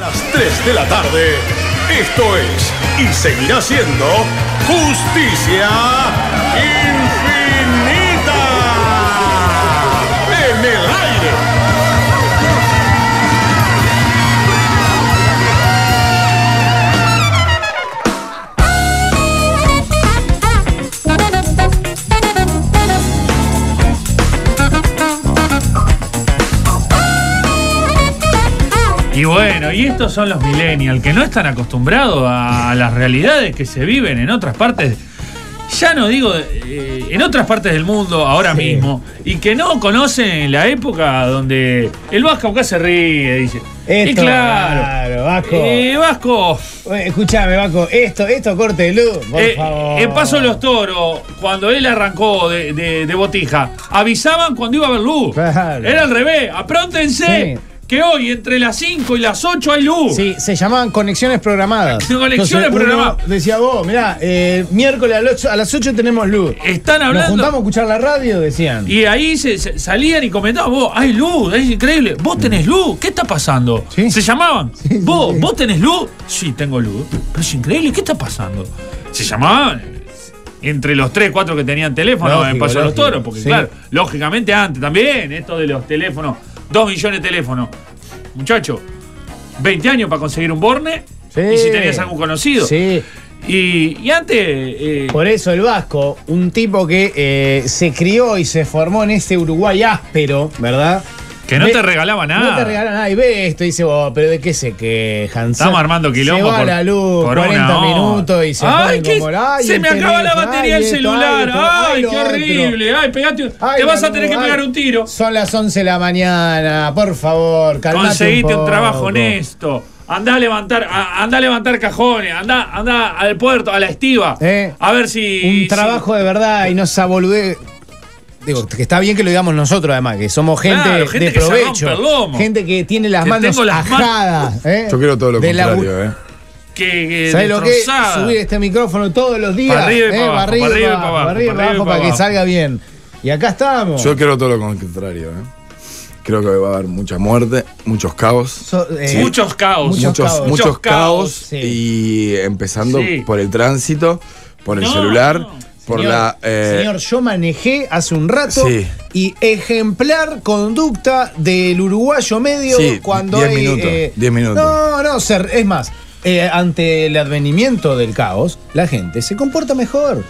las 3 de la tarde. Esto es y seguirá siendo Justicia Infinita. Y bueno, y estos son los millennials que no están acostumbrados a las realidades que se viven en otras partes. Ya no digo eh, en otras partes del mundo ahora mismo y que no conocen la época donde el Vasco acá se ríe, dice. y Esto, claro, claro, Vasco. eh, Vasco, Bueno, Escuchame, Vasco, esto, esto corte de luz, por eh, favor. en Paso de los Toros, cuando él arrancó de, de- de botija, avisaban cuando iba a haber luz. Claro. Era al revés, apróntense Sí. Que hoy entre las 5 y las 8 hay luz. Sí, se llamaban conexiones programadas. Conexiones Entonces, programadas. Decía vos, mirá, eh, miércoles a las, 8, a las 8 tenemos luz. Están Nos hablando. juntamos a escuchar la radio, decían. Y ahí se, se- salían y comentaban, vos, hay luz, es increíble. Vos tenés luz, ¿qué está pasando? Sí. Se llamaban, Sí, vos, sí. vos tenés luz. Sí, tengo luz. Pero es increíble, ¿qué está pasando? Se llamaban entre los tres, cuatro que tenían teléfono en Lógico, Paso de los. Toros, porque Sí. claro, lógicamente antes también, esto de los teléfonos, dos millones de teléfonos. Muchacho, 20 años para conseguir un Borne. Sí. Y si tenías algún conocido. Sí. Y, y antes. eh, Por eso el Vasco, un tipo que eh, se crió y se formó en ese Uruguay áspero, ¿verdad? Que no Ve- te regalaba nada. No te regala nada y ve esto y dice, vos, pero ¿de qué se quejan? Estamos armando quilombo Se va por- la luz, por 40 una hora. minutos y se Ay, que como, ay, se me acaba la batería del celular. esto, Ay, qué horrible. Ay, pegate, Ay, te vas a tener que pegar un tiro. Son las 11 de la mañana, por favor, calmate Conseguiste un, un, trabajo poco. honesto. Andá a levantar, a- andá a levantar cajones, andá, andá al puerto, a la estiva. Eh, a ver si. Un si- trabajo de verdad y no esa boludez. Digo, que está bien que lo digamos nosotros, además, que somos gente, Claro, gente de que se provecho. rompe el lomo. Gente que tiene las Que manos las. ¿eh? Yo quiero todo lo De contrario, ¿eh? que, ¿Sabes lo que es subir este micrófono todos los días? Pa' arriba y ¿eh? abajo, Pa' arriba pa' arriba y pa' pa' abajo, arriba para que salga bien. Y acá estamos. Yo quiero todo lo contrario, ¿eh? Creo que va a haber mucha muerte, muchos caos. So- eh, Muchos caos. Muchos muchos, caos. muchos Muchos caos, caos, sí. y empezando Sí. por el tránsito, por el No, celular, no. Por Señor, la eh, señor, yo manejé hace un rato Sí. y ejemplar conducta del uruguayo medio Sí, cuando 10 hay, minutos, eh, 10 minutos. No, no, es más, eh, ante el advenimiento del caos, la gente se comporta mejor.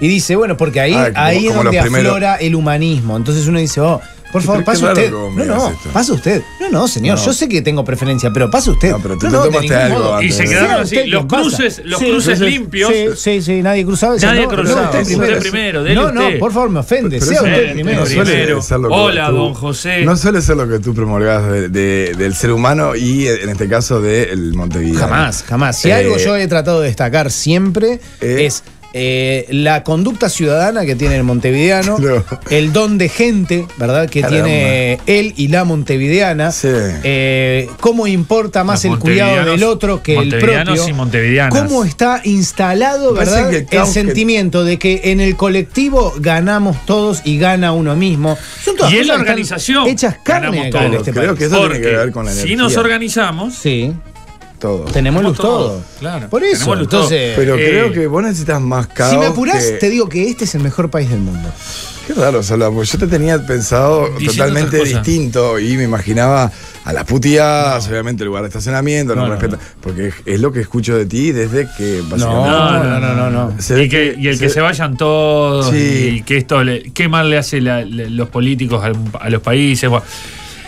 Y dice, bueno, porque ahí, Ah, como- ahí es donde aflora el humanismo. Entonces uno dice, oh, por favor, pase usted. No, no, esto. pase usted. No, no, señor, No. yo sé que tengo preferencia, pero pase usted. No, pero tú te de tomaste algo modo. Y se antes. quedaron así. Los cruces, los Sí, cruces sí, limpios. Sí, sí, sí, nadie cruzaba. Nadie no, cruzaba. no, usted Usted primero. primero, No, usted. no, por favor, me ofende. Pero sea usted no- primero. no suele primero. ser lo que Hola, tú- don José. No suele ser lo que tú de- de- del ser humano y en este caso del Montevideo. Jamás, jamás. Si Eh, algo yo he tratado de destacar siempre eh. es eh, la conducta ciudadana que tiene el montevideano, No. el don de gente, ¿verdad? Que Caramba. tiene él y la montevideana. Sí. Eh, cómo importa más Los el cuidado del otro que el propio. y montevideanas. Cómo está instalado, ¿verdad? El, el caos que- sentimiento de que en el colectivo ganamos todos y gana uno mismo. Son todas Y en la organización Hechas carne acá en este Creo país. que eso Porque tiene que ver con la si energía. nos organizamos, Sí, Todo. tenemos luz todo, todo. claro. Por eso. Tenemos luz todo. entonces, Pero Eh, creo que vos necesitas más caos. Si me apurás, que- te digo que este es el mejor país del mundo. Qué raro, Sala, porque yo te tenía pensado Diciendo totalmente distinto y me imaginaba a las puteadas, obviamente el lugar de estacionamiento, no, No, no, respeta, porque es, es lo que escucho de ti desde que No, básicamente no, no, no, no. y, que, y el que se- vayan todos Sí. y que esto le, qué mal le hace la- le- los políticos a, los países. Bueno,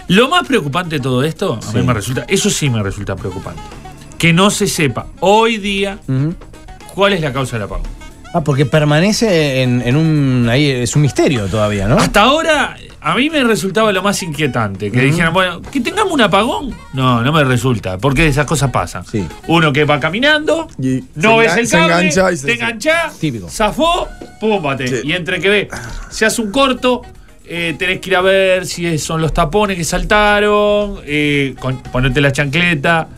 lo más preocupante de todo esto, a mí me resulta, eso sí me resulta preocupante, que no se sepa hoy día cuál es la causa del apagón. Ah, porque permanece en, en un. Ahí es un misterio todavía, ¿no? Hasta ahora, a mí me resultaba lo más inquietante. Que dijeran, bueno, que tengamos un apagón. No, no me resulta, porque esas cosas pasan. Sí. Uno que va caminando, Y no se ves el se cable, engancha y se- te enganchás, Típico. zafó, púmbate. Sí. Y entre que ve, se hace un corto, eh, tenés que ir a ver si son los tapones que saltaron, eh, con- ponerte la chancleta.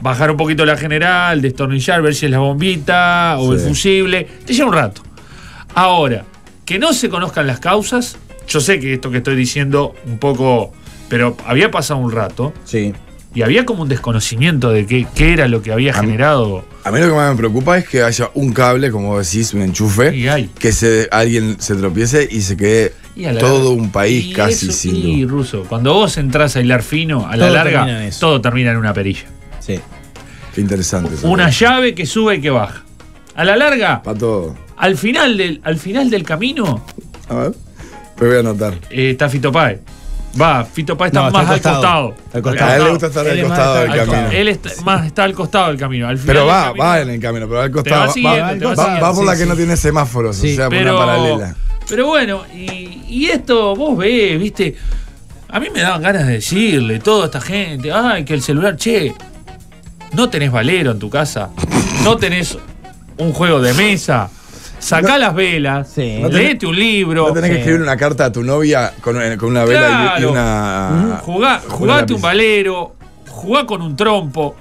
Bajar un poquito la general, destornillar, ver si es la bombita o el fusible. Te lleva un rato. Ahora, que no se conozcan las causas, yo sé que esto que estoy diciendo un poco, pero había pasado un rato, Sí. y había como un desconocimiento de qué, qué era lo que había A mí- generado. A mí lo que más me preocupa es que haya un cable, como decís, un enchufe, Y hay. que se, alguien se tropiece y se quede Y a la todo larga- un país y casi eso- sin Y ruso, cuando vos entras a hilar fino, a la Todo larga, todo termina en una perilla. Sí. Qué interesante. eso. Una llave que sube y que baja. A la larga, Para todo. al final del, al final del camino, A ver. Me voy a anotar. eh, está Fito Páez. Va, Fito Páez está No, está más al al costado. costado. Al costado. A él le gusta estar Él al costado de del al camino. Él está, más está al costado del camino. Al final Pero va, camino- va en el camino, pero al Te va costado. Va, siguiendo, va- te va va- siguiendo. va por la Sí, que no sí. tiene semáforos, Sí, o sea, por pero, una paralela. pero bueno, y, y esto vos ves, viste. A mí me daban ganas de decirle toda esta gente, ay, que el celular, che, no tenés valero en tu casa, no tenés un juego de mesa, sacá las velas, Sí. No tenés- léete un libro, No tenés que Sí. escribir una carta a tu novia con, con una vela y- una. jugá, una jugate un valero, jugá con un trompo.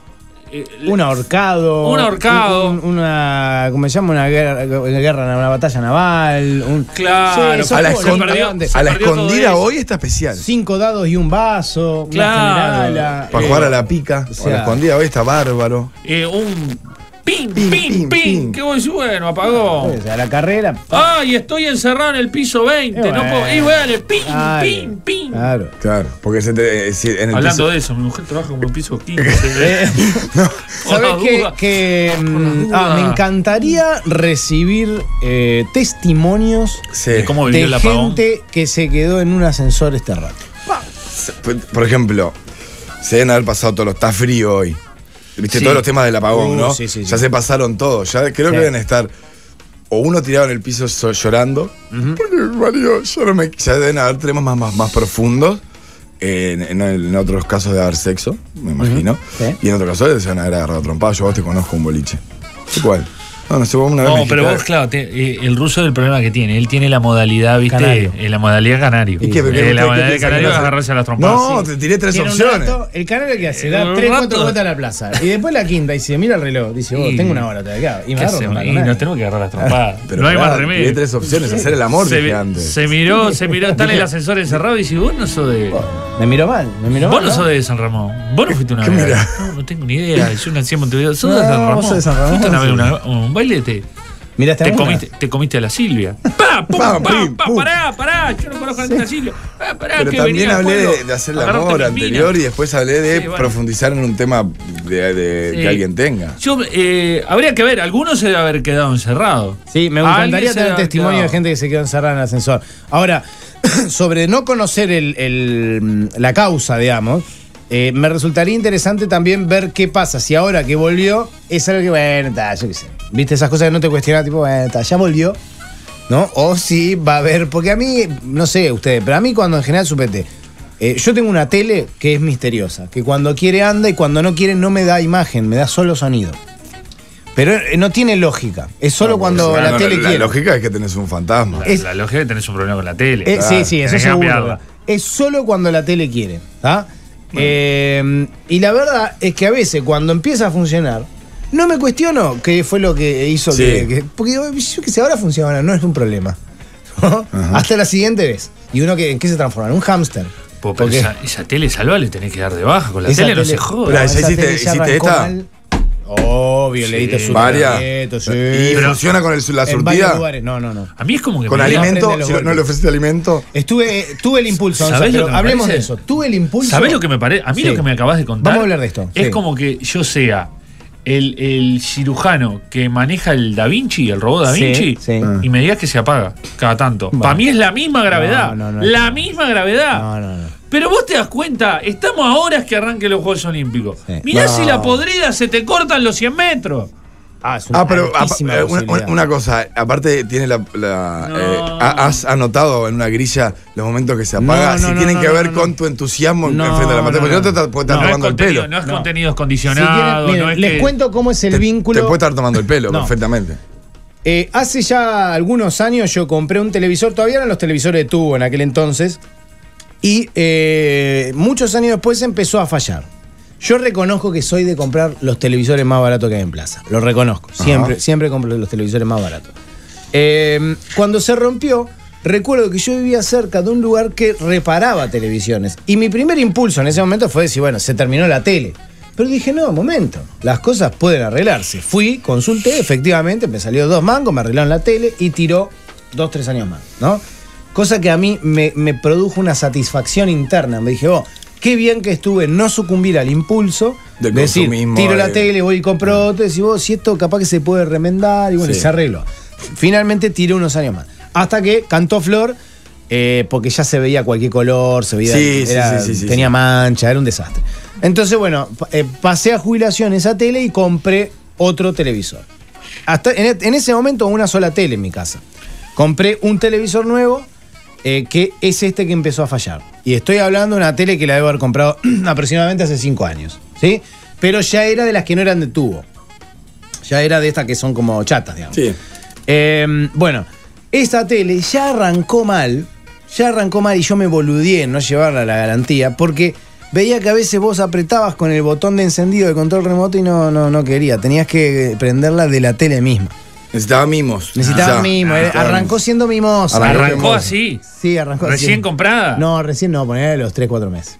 Eh, Un ahorcado. Un ahorcado. un- una. ¿Cómo se llama? Una guerra, una, guerra, una batalla naval. Un, Claro, esos A la, juegos, escon- los grandes. a la escondida hoy está especial. Cinco dados y un vaso. Claro. Una generala. Para eh, jugar a la pica. o a la escondida hoy está bárbaro. eh, un pin, Pin, pin, vos decís, bueno, apagó. o sea, la carrera. Ay, estoy encerrado en el piso 20. Y no bueno. puedo. Y bueno, pin, Claro, pin, pin. Claro. Claro, porque se te, eh, si en el Hablando piso- de eso, mi mujer trabaja como en piso 15. Eh, Por ¿Sabes qué? Que, mm, ah, me encantaría recibir eh, testimonios Sí. de cómo vivió de el apagón. gente que se quedó en un ascensor este rato. Por ejemplo, se deben haber pasado todos los. Está frío hoy. Viste Sí. todos los temas del apagón, Uh, ¿no? sí, sí, ya se pasaron todos. Ya creo que deben estar. O uno tirado en el piso so- llorando. Porque, Mario, yo no me. Ya deben haber temas más, más, más profundos. En, en- en otros casos de haber sexo, me imagino. Y en otros casos se van a haber agarrado trompadas. Yo a vos te conozco un boliche. ¿Qué cuál? No, vos una vez No, pero vos, claro, te- eh, el ruso del problema que tiene. Él tiene la modalidad, ¿viste? Canario. Eh, la modalidad canario. ¿Y qué, Eh, la modalidad de canario no es agarrarse a las trompadas. No, te tiré tres Tiene opciones. rato, el canario que hace, da Un 3, 4 rato. vueltas a la plaza. Y después la quinta dice, mira el reloj. Dice, vos, Y- tengo una hora todavía. Y me ¿Qué agarro Y nos tenemos que agarrar las trompadas. Pero no hay más remedio. tres opciones, hacer el amor, se, dije vi- antes. se miró, se miró, está en el ascensor encerrado y dice, vos no sos de. Me miró mal, me miró Vos no sos de San Ramón. Vos no fuiste una ¿Qué vez. No, no tengo ni idea. Yo nací en Montevideo. ¿Sos de No, San Ramón? sos de San Ramón, ¿Fuiste una vez sí. una- a un baile? Te, Mira, te, comiste, te comiste a la Silvia. ¡Pa! ¡Pum! Pa, ¡Pa! pim, pa, pum. ¡Pará! ¡Pará! Yo no conozco a la Silvia. Ah, pará, Pero que también venía hablé de, de hacer el amor anterior y después hablé de Sí, bueno. profundizar en un tema de, de- Sí. que alguien tenga. Yo, eh, habría que ver, algunos se debe haber quedado encerrado. Sí, me encantaría tener testimonio de quedado. gente que se quedó encerrada en el ascensor. Ahora, sobre no conocer el- el- la causa, digamos, eh, me resultaría interesante también ver qué pasa si ahora que volvió es algo que, bueno, yo qué sé. Viste esas cosas que no te cuestionan, tipo, bueno, ya volvió, ¿no? O si va a haber, porque a mí, no sé ustedes, pero a mí cuando en general supete. eh, yo tengo una tele que es misteriosa, que cuando quiere anda y cuando no quiere no me da imagen, me da solo sonido. Pero eh, no tiene lógica. Es solo cuando la tele la, quiere. lógica es que tenés un fantasma. La, Es- la lógica es que tenés un problema con la tele. Eh, sí, sí, eso que seguro. Es solo cuando la tele quiere. ¿tá? Eh, y la verdad es que a veces cuando empieza a funcionar, no me cuestiono qué fue lo que hizo Sí. que, que- Porque yo, yo que sé, ahora funciona, no es un problema. ¿no? Hasta la siguiente vez. ¿Y uno que, en qué se transforma? En un hámster. Porque esa, esa tele salva le tenés que dar de baja. Con la esa tele no tele- se joda. Pero esa tele ya hiciste arrancó esta. mal. Obvio, le diste Sí. su Varias. tarjeto, sí. ¿Y Pero- funciona con el- la en varios surtida? lugares. No, no, no. A mí es como que ¿Con alimento? Si no, le ofreciste alimento. Estuve, tuve el impulso, ¿Sabés Gonza, lo pero que me hablemos de eso. Tuve el impulso. ¿Sabés lo que me parece? A mí Sí. lo que me acabas de contar. Vamos a hablar de esto, Es sí. como que yo sea el, el cirujano que maneja el Da Vinci, el robot Da Vinci, sí. y me digas que se apaga cada tanto. Bueno. Para mí es la misma gravedad. No, no, no, la no. misma gravedad. Pero vos te das cuenta, estamos a horas que arranquen los Juegos Olímpicos. Sí. Mirá No. si la podrida se te cortan los 100 metros. Ah, es una Ah, pero apa- una, cosa, aparte tiene la. la, No. eh, ha- ¿Has anotado en una grilla los momentos que se apaga? No, si no, tienen no, que no, ver no. con tu entusiasmo en No, frente a la. Porque no, no te puede estar No, es tomando el contenido, pelo. no es No. contenido Si quieren, condicionado. miren, no es les que- cuento cómo es el Te- vínculo. Te puede estar tomando el pelo No. perfectamente. Eh, hace ya algunos años yo compré un televisor, todavía eran los televisores de tubo en aquel entonces, y eh, muchos años después empezó a fallar. Yo reconozco que soy de comprar los televisores más baratos que hay en plaza. Lo reconozco. Siempre, siempre compro los televisores más baratos. Eh, cuando se rompió, recuerdo que yo vivía cerca de un lugar que reparaba televisiones. Y mi primer impulso en ese momento fue decir, bueno, se terminó la tele. Pero dije, no, momento, las cosas pueden arreglarse. Fui, consulté, efectivamente, me salió dos mangos, me arreglaron la tele y tiró dos, tres años más, ¿no? Cosa que a mí me, me produjo una satisfacción interna. Me dije, oh, qué bien que estuve no sucumbir al impulso de decir, tiro la de- tele, voy y compro otro, y vos, si esto capaz que se puede remendar, y bueno, y Sí. se arregló. Finalmente tiré unos años más. Hasta que cantó Flor, eh, porque ya se veía cualquier color, se veía, Sí, era- sí, tenía mancha, era un desastre. Entonces, bueno, eh, pasé a jubilación esa tele y compré otro televisor. Hasta en, e- en ese momento una sola tele en mi casa. Compré un televisor nuevo eh, que es este que empezó a fallar. Y estoy hablando de una tele que la debo haber comprado aproximadamente hace cinco años. ¿Sí? Pero ya era de las que no eran de tubo. Ya era de estas que son como chatas, digamos. Sí. Eh, bueno, esta tele ya arrancó mal, ya arrancó mal y yo me boludeé en no llevarla a la garantía porque veía que a veces vos apretabas con el botón de encendido del control remoto y no, no, no quería, tenías que prenderla de la tele misma. Necesitaba mimos. Necesitaba Quizá. mimo, eh, arrancó mimos. siendo mimosa. Arrancó así. Sí, arrancó así. ¿Recién comprada? No, recién no, poner los 3, 4 meses.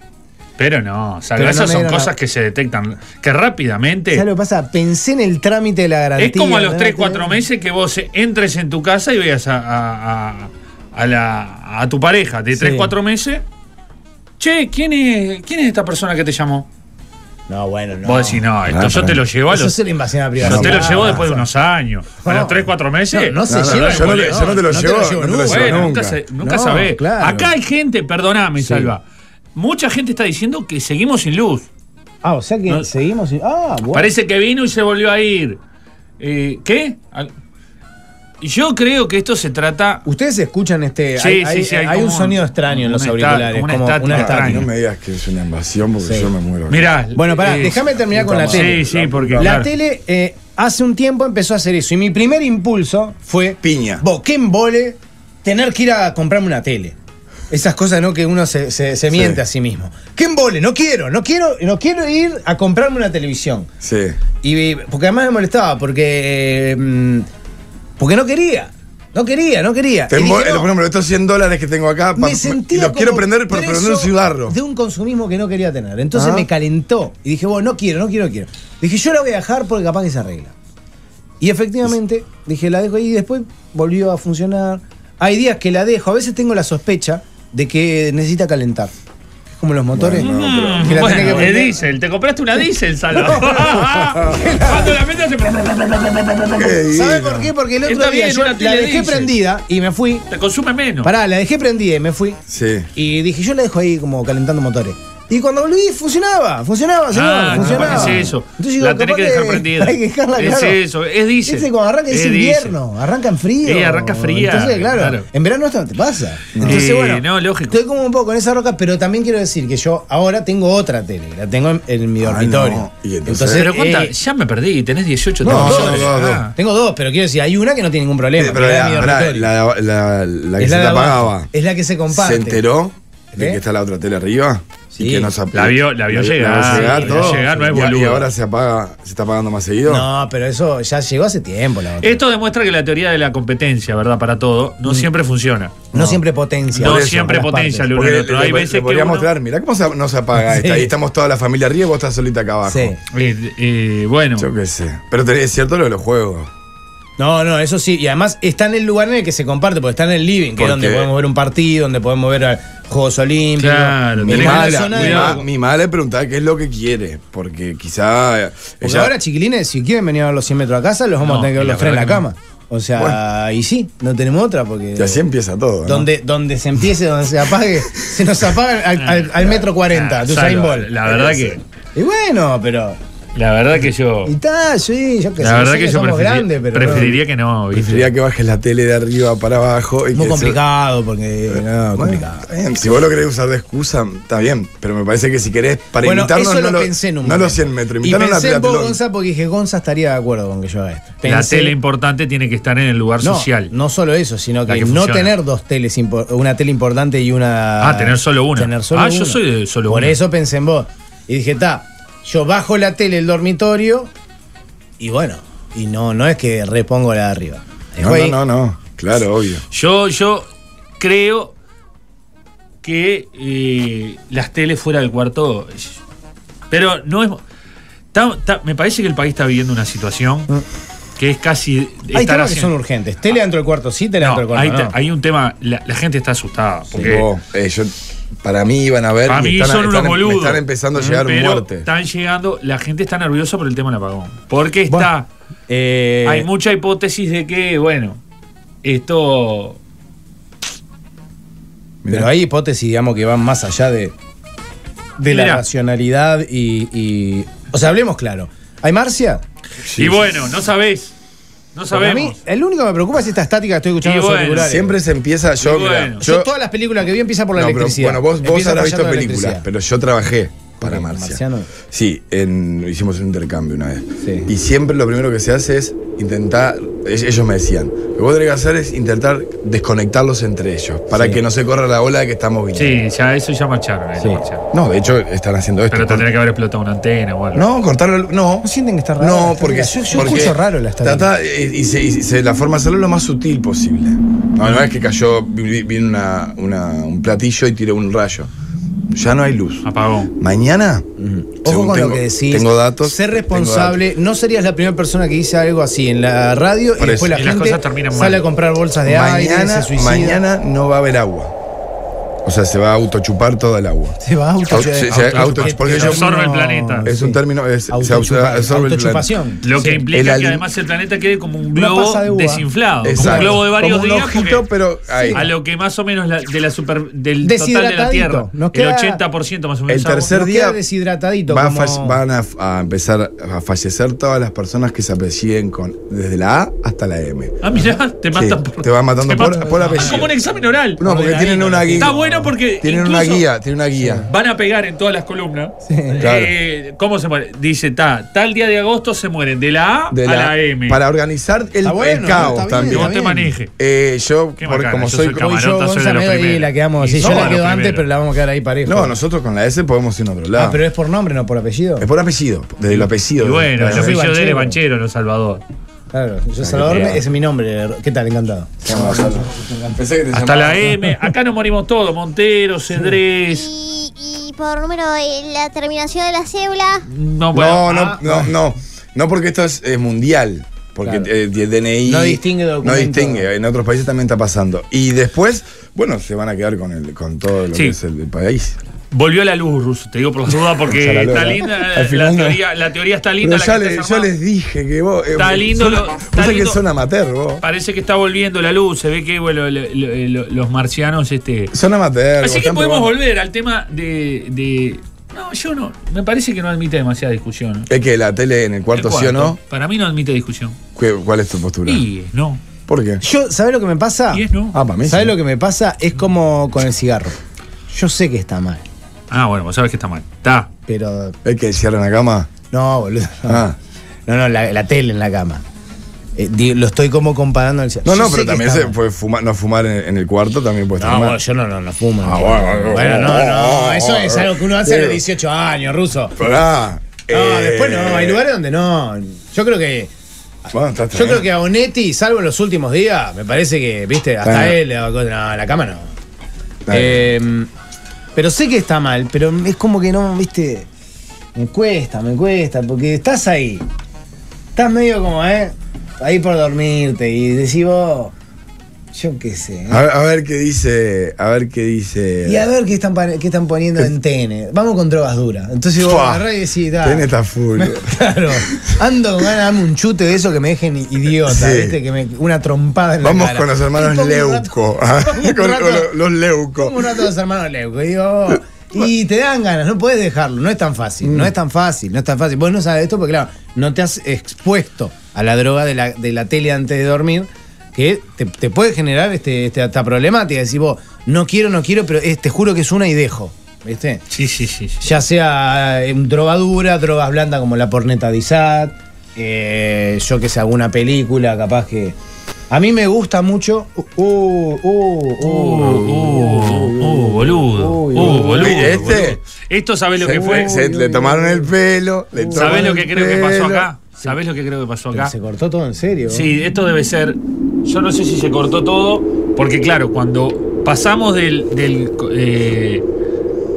Pero no, o sea, Pero no esas son cosas la- que se detectan, que rápidamente. ¿Sabes lo que pasa? Pensé en el trámite de la garantía. Es como a los ¿no? 3, 4 meses que vos entres en tu casa y veas a, a- a- a la, a tu pareja de 3, Sí. 4 meses. Che, ¿quién es, ¿quién es esta persona que te llamó? No, bueno, no. Vos decís, no, esto yo te lo llevo a Eso los. es la invasión a la Yo privacidad. te lo llevo después de No, unos años. A los 3, 4 meses. No, no se No, no, lleva. yo no te- yo no te lo no llevo, no te lo nunca. llevo Bueno, nunca. nunca, sabés. claro. Acá hay gente, perdoname, Salva. Mucha gente está diciendo que seguimos sin luz. Ah, o sea que No. seguimos. y- Ah, bueno. Parece que vino y se volvió a ir. Eh, ¿Qué? Yo creo que esto se trata. Ustedes escuchan este. Sí, hay, sí, sí, hay hay un como sonido extraño en los auriculares. Como una extraña. No me digas que es una invasión porque Sí. yo me muero. Mirá. Bueno, pará, déjame terminar con la tele. Sí, sí, porque. La claro. tele eh, hace un tiempo empezó a hacer eso. Y mi primer impulso fue. Piña. Vos, qué embole tener que ir a comprarme una tele. Esas cosas, ¿no? Que uno se, se- se miente Sí. a sí mismo. ¡Qué embole! No quiero, no quiero, no quiero ir a comprarme una televisión. Sí. Y porque además me molestaba, porque. eh, mm, porque no quería. No quería, no quería. Te Y embo- dije, no. por ejemplo, estos 100 dólares que tengo acá, me sentía y los quiero prender, pero prender un cigarro. De un consumismo que no quería tener. Entonces Ah. me calentó. Y dije, bueno, no quiero, no quiero, no quiero. Dije, yo la voy a dejar porque capaz que se arregla. Y efectivamente, dije, la dejo ahí y después volvió a funcionar. Hay días que la dejo. A veces tengo la sospecha de que necesita calentar. Como los motores. Bueno, no, pero- bueno, que diésel. Te compraste una diésel, Salva. Cuando la metes Qué ¿Sabes por qué? Porque el otro Está día bien, yo una la dejé prendida y me fui. te consume menos. Pará, la dejé prendida y me fui. Sí. Y dije, yo la dejo ahí como calentando motores. Y cuando volví, funcionaba, funcionaba, señor, Ah, funcionaba. es eso. Entonces digo, la tenés que dejar prendida. Hay que dejarla, es claro. eso, es. Ese cuando arranca es, Es invierno, arranca en frío. Sí, arranca fría, Entonces, claro, claro. en verano esto no te pasa. Entonces, Sí, bueno, no, lógico. estoy como un poco en esa roca, pero también quiero decir que yo ahora tengo otra tele, la tengo en, en mi Ay, dormitorio. no. Y entonces- Pero cuánta, eh, ya me perdí, tenés 18 No, televisores. dos, dos, Ah. tengo dos, pero quiero decir, hay una que no tiene ningún problema. Eh, pero es la, mi pará, dormitorio. la, la- la que Es se la te apagaba. Es la que se comparte. ¿Se enteró de ¿Qué? que está la otra tele arriba? Sí. Y que no se ap- La vio- la vio llegar, La vio llegar, la vio todo. llegar, no es Y y, ahora se apaga, se está apagando más seguido. No, pero eso ya llegó hace tiempo la otra. Esto demuestra que la teoría de la competencia, ¿verdad? Para todo, no siempre funciona. no, siempre potencia. No eso, siempre potencia el uno Porque al otro. le, Hay veces le que uno- mostrar, mirá cómo se- no se apaga esta. Ahí estamos toda la familia arriba y vos estás solita acá abajo. Sí. Eh, eh, bueno, Yo qué sé. Pero tenés- es cierto lo de los juegos. No, no, eso sí. Y además está en el lugar en el que se comparte, porque está en el living, que es donde podemos ver un partido, donde podemos ver Juegos Olímpicos. Claro, Mi zona mi, ma- mi preguntaba qué es lo que quiere. Porque quizá. Porque ella- ahora, chiquilines, si quieren venir a ver los 100 metros a casa, los vamos No, a tener que ver los tres en la cama. O sea, y sí, no tenemos otra porque. y así empieza todo. ¿no? Donde, donde se empiece, donde se apague, se nos apaga al, al- al metro 40 ah, Bolt. La verdad que. Y bueno, pero. La verdad que yo. Y está, sí, yo sé. La verdad que yo somos grandes, pero. preferiría que no. ¿viste? Preferiría que bajes la tele de arriba para abajo. Y Muy que complicado, porque. No, Bueno, complicado. está bien, Si vos lo querés usar de excusa, está bien. Pero me parece que si querés, para bueno, imitarnos, eso no, lo pensé en un no los 100 metros, Y pensé en vos. Gonza, porque dije, Gonza estaría de acuerdo con que yo haga esto. La tele importante tiene que estar en el lugar no, social. No solo eso, sino que, que no tener dos teles, una tele importante y una. Ah, tener solo una. Tener solo Ah, yo soy de solo Por una. eso pensé en vos. Y dije, ta, yo bajo la tele del dormitorio y bueno, y no, no es que repongo la de arriba. No, no, no, no. Claro, obvio. Yo, yo creo que eh, las teles fuera del cuarto. Pero no es. ta- ta- me parece que el país está viviendo una situación que es casi. Hay temas que haciendo- son urgentes. Tele dentro del cuarto sí, tele No, dentro del cuarto no. hay un tema. La, la gente está asustada. Porque Vos, eh, yo- para mí iban a ver. para mí están, son unos están- me boludos. Están empezando a llegar pero muertes. Están llegando. La gente está nerviosa por el tema del apagón. Porque está. Bueno, Eh, hay mucha hipótesis de que, bueno, esto. Pero hay hipótesis, digamos, que van más allá de, de la racionalidad y, y- O sea, hablemos claro. ¿Hay Marcia? Sí, y bueno, no sabés. No Porque a mí, sabemos. el único que me preocupa es esta estática que estoy escuchando los auriculares. Siempre se empieza. Yo, mira. Yo, yo- todas las películas que vi empiezan por la no, pero, electricidad. bueno, vos, vos habrás visto películas, electricidad. pero yo trabajé para Ok, Marcia. Marciano. Sí, en- hicimos un intercambio una vez. Sí. Y siempre lo primero que se hace es intentar, ellos me decían, lo que vos tenés que hacer es intentar desconectarlos entre ellos, para Sí. que no se corra la ola de que estamos viniendo. Sí, ya eso ya marcharon. Sí. ya marcharon. No, de hecho están haciendo esto. Pero tendría que haber explotado una antena o algo. No, cortarlo. No. ¿No sienten que está raro? No, porque. Yo, yo porque escucho raro la trata- y, y se- y se- la forma de hacerlo es lo más sutil posible. No, no es que cayó, vi- vino una- una- un platillo y tiró un rayo. Ya no hay luz. Apagón. Mañana. Ojo según con tengo- lo que decís. Tengo datos. Ser responsable. No serías la primera persona que dice algo así en la radio Por y después eso. la Y las cosas terminan sale mal. a comprar bolsas de datos. aire, Mañana, se suicida. mañana no va a haber agua. O sea, se va a autochupar toda el agua. se va a auto, Au- se- se- auto- porque Se yo- absorbe el planeta. Es un término. Es, se absorbe el autochupación. Lo que Sí. implica El que además el planeta quede como un globo de desinflado. Como Exacto. un globo de varios Como un días. ojito, pero ahí. A lo que más o menos la- de la super, del total de la. Tierra. El queda- 80% más o menos. El tercer día deshidratadito. Va como- van a, a empezar a fallecer todas las personas que se apelliden con desde la A hasta la M. Ah, mirá, te matan por. te van matando por- por apellido. como un examen oral. No, porque tienen una guía. Está bueno porque. Tienen una guía, tienen una guía. Van a pegar en todas las columnas. Eh, ¿Cómo se muere? Dice, ta, tal día de agosto se mueren de la A De a la, M. Para organizar el, bueno, el caos también. está te maneje. Eh, yo, como yo soy. soy yo, soy de los la quedamos. Sí, yo la quedo antes, pero la vamos a quedar ahí parejo. no, nosotros con la S podemos ir a otro lado. Ah, pero es por nombre, no por apellido. Es por apellido, desde el apellido. Y bueno, el yo soy apellido de él es banchero. Banchero, no Salvador. Claro, yo Salvador, es mi nombre. ¿Qué tal? Encantado. Pensé que te Hasta la M. Acá nos morimos todos. Montero, Cedrés. Y, y por número de la terminación de la cédula, No, bueno, No, no, ah, no, no. No porque esto es, es mundial. Porque Claro. eh, el DNI. No distingue No documento. distingue. En otros países también está pasando. Y después, bueno, se van a quedar con, el, con todo lo Sí. que es el, el país. Volvió la luz, Ruso. Te digo por las dudas porque está linda. Al La no. teoría, la teoría está linda. Pero la ya, que le- les dije que vos. eh, Está lindo son- lo- vos está sabés que lindo. son amateur, vos. Parece que está volviendo la luz. Se ve que bueno, lo- lo- lo- los marcianos. este Son amateur. Así que podemos probando. volver al tema de, de- No, yo no. Me parece que no admite demasiada discusión. Es que la tele en el cuarto, El sí o no. Para mí no admite discusión. ¿Qué- ¿Cuál es tu postura? Es no. ¿Por qué? Yo, ¿sabes lo que me pasa? Y es no. Ah, para mí. ¿Sabes sí. lo que me pasa? Es como con el cigarro. Yo sé que está mal, Ah, bueno, vos sabés que está mal. Está. pero. ¿Es que cierran la cama? No, boludo. Ah. No, no, la, la tele en la cama. Eh, lo estoy como comparando al cigarro. No, Yo no, pero también se puede fumar, no fumar en, en el cuarto también puede estar No, mal. bueno, yo no, no, no fumo. Ah, bueno, Bueno, no, no, oh, eso es algo que uno hace a los pero- 18 años, ruso. Pero, ah, No, eh, después no, hay lugares donde no. Yo creo que. Bueno, Yo bien. creo que a Bonetti, salvo en los últimos días, me parece que, viste, hasta él, no, la cama no. Eh, pero sé que está mal, pero es como que no, viste, me cuesta, me cuesta, porque estás ahí. Estás medio como, ¿eh? Ahí por dormirte y decís vos, yo qué sé. A ver, a ver qué dice. A ver qué dice. Y a ver qué están, qué están poniendo en TN. Vamos con drogas duras. Entonces vos agarrás y decís, da. TN está full. Claro. Ando con darme un chute de eso que me dejen idiota, Sí. ¿viste? Que me, una trompada en la Vamos cara. con los hermanos rato- Leuco. con rato- los, los Leuco. Como un rato los hermanos Leuco. Y digo, oh, y te dan ganas, no puedes dejarlo, no es tan fácil, Mm. no es tan fácil, no es tan fácil. Vos no sabes esto porque, claro, no te has expuesto a la droga de la, de la tele antes de dormir, que te, te puede generar este, este- esta problemática. Decir, vos, no quiero, no quiero, pero eh, te juro que es una y dejo. ¿Viste? Sí, sí, sí. sí. Ya sea eh, droga dura, drogas blandas como la porneta de Isaac, eh, yo que sé, alguna película, capaz que. A mí me gusta mucho. Uh, uh, uh, Uh, uh, uh, boludo. Uy, Uh, uy. boludo. Este- boludo. Esto sabés lo Se- que fue. se- le tomaron el pelo. le ¿Sabés lo que creo que pasó acá? ¿Sabés lo que creo que pasó Pero acá? se cortó todo en serio. Sí, esto debe ser. Yo no sé si se cortó todo, porque claro, cuando pasamos del, del, eh,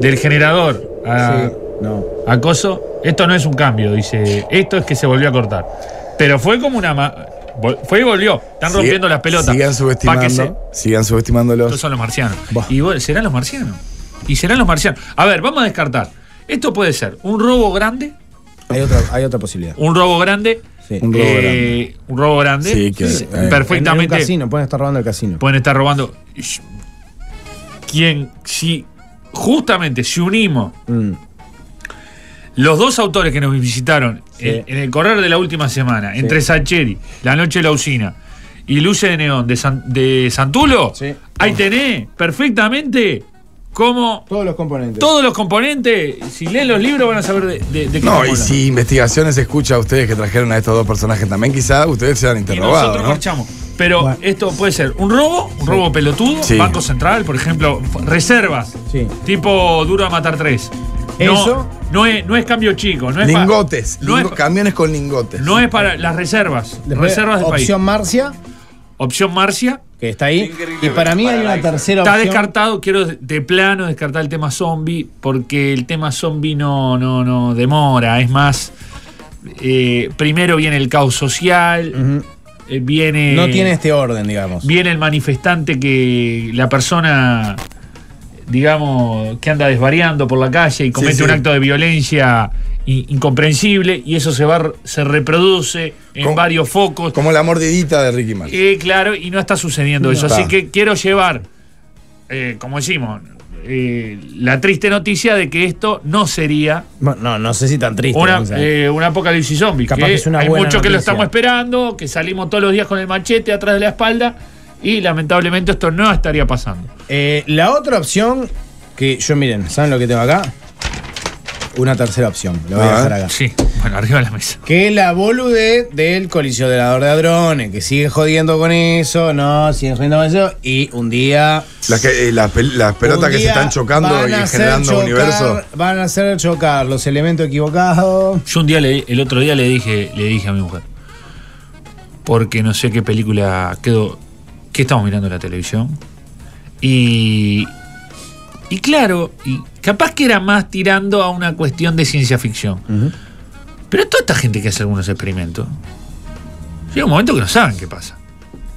del generador a, Sí, no. a coso. Esto no es un cambio, dice. Esto es que se volvió a cortar. Pero fue como una. Fue y volvió. Están Sigue- rompiendo las pelotas. Sigan se- subestimando. Sigan subestimándolos. estos son los marcianos. Y bueno, serán los marcianos. Y serán los marcianos. A ver, vamos a descartar. Esto puede ser un robo grande. Hay otra, hay otra posibilidad. Un robo grande. Sí. Un robo eh, grande. Un robo grande. Sí, que- Sí, eh, perfectamente. En un casino, pueden estar robando el casino. pueden estar robando. Quien, si justamente si unimos Mm. los dos autores que nos visitaron Sí. en, en el correr de la última semana, entre Sacheri, La Noche de la Usina y Luce de Neón de, San- de Santulo, Sí. ahí tenés perfectamente cómo Todos los componentes. todos los componentes, si leen los libros van a saber de, de- de qué No, y si investigaciones escucha a ustedes que trajeron a estos dos personajes también, quizá ustedes sean Y interrogados, nosotros ¿no? marchamos. Pero Bueno. esto puede ser un robo, un robo pelotudo, Sí. Banco Central, por ejemplo, reservas, Sí. tipo duro a matar tres. No, Eso. No es, no es cambio chico, no es pa- Lingotes, no, lingo- es, camiones con lingotes. no es para las reservas, Después, reservas del país. opción Marcia, Opción Marcia. Que está ahí. Y para mí hay una tercera Está opción. descartado, quiero de- plano descartar el tema zombie, porque el tema zombie no, no, no demora, es más, eh, primero viene el caos social, eh, viene... No tiene este orden, digamos. viene el manifestante que la persona, digamos, que anda desvariando por la calle y comete sí. un acto de violencia incomprensible y eso se va se reproduce en Como- varios focos. Como la mordidita de Ricky Martin. Eh, claro, y no está sucediendo eso. está. Así que quiero llevar, eh, como decimos, eh, la triste noticia de que esto no sería No, no sé si tan triste. una, eh, un apocalipsis zombie. Capaz que es una hay buena muchos que lo estamos esperando, que salimos todos los días con el machete atrás de la espalda y lamentablemente esto no estaría pasando. Eh, la otra opción, que yo miren, ¿saben lo que tengo acá? Una tercera opción, lo voy a A dejar acá. Sí, bueno, arriba de la mesa. Que es la bolude del colisionador de hadrones, que sigue jodiendo con eso, no, sigue jodiendo con eso, y un día. Las, que, eh, las, pel- las pelotas que se están chocando y generando chocar- universo. Van a hacer chocar los elementos equivocados. Yo un día, le- el otro día le dije, le dije a mi mujer, porque no sé qué película quedó, que estamos mirando en la televisión. Y, y claro, y capaz que era más tirando a una cuestión de ciencia ficción. Pero toda esta gente que hace algunos experimentos, llega un momento que no saben qué pasa.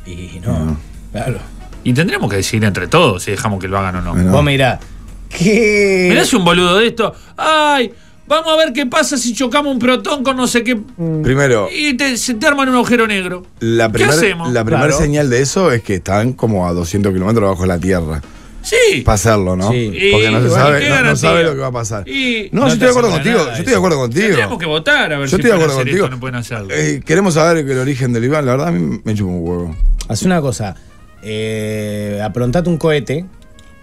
Y no, claro. Y tendremos que decidir entre todos si dejamos que lo hagan o no. Bueno. Vos mirá, que. Mirá si un boludo de esto, ay, vamos a ver qué pasa si chocamos un protón con no sé qué. Primero, Y te- se te arman un agujero negro. la ¿Qué primera hacemos? la primera Claro. señal de eso es que están como a 200 kilómetros bajo la tierra. Sí. Para hacerlo, ¿no? Sí. Porque no se bueno, sabe, ¿qué no- no, sabe lo que va a pasar. Y no, no yo estoy de acuerdo contigo. Yo estoy de acuerdo contigo. tendríamos que votar a ver Yo si estoy de acuerdo hacer contigo. esto no pueden hacerlo. Eh, queremos saber el origen del Iván. La verdad, a mí me chupa un huevo. Hace una cosa. Eh, aprontate un cohete.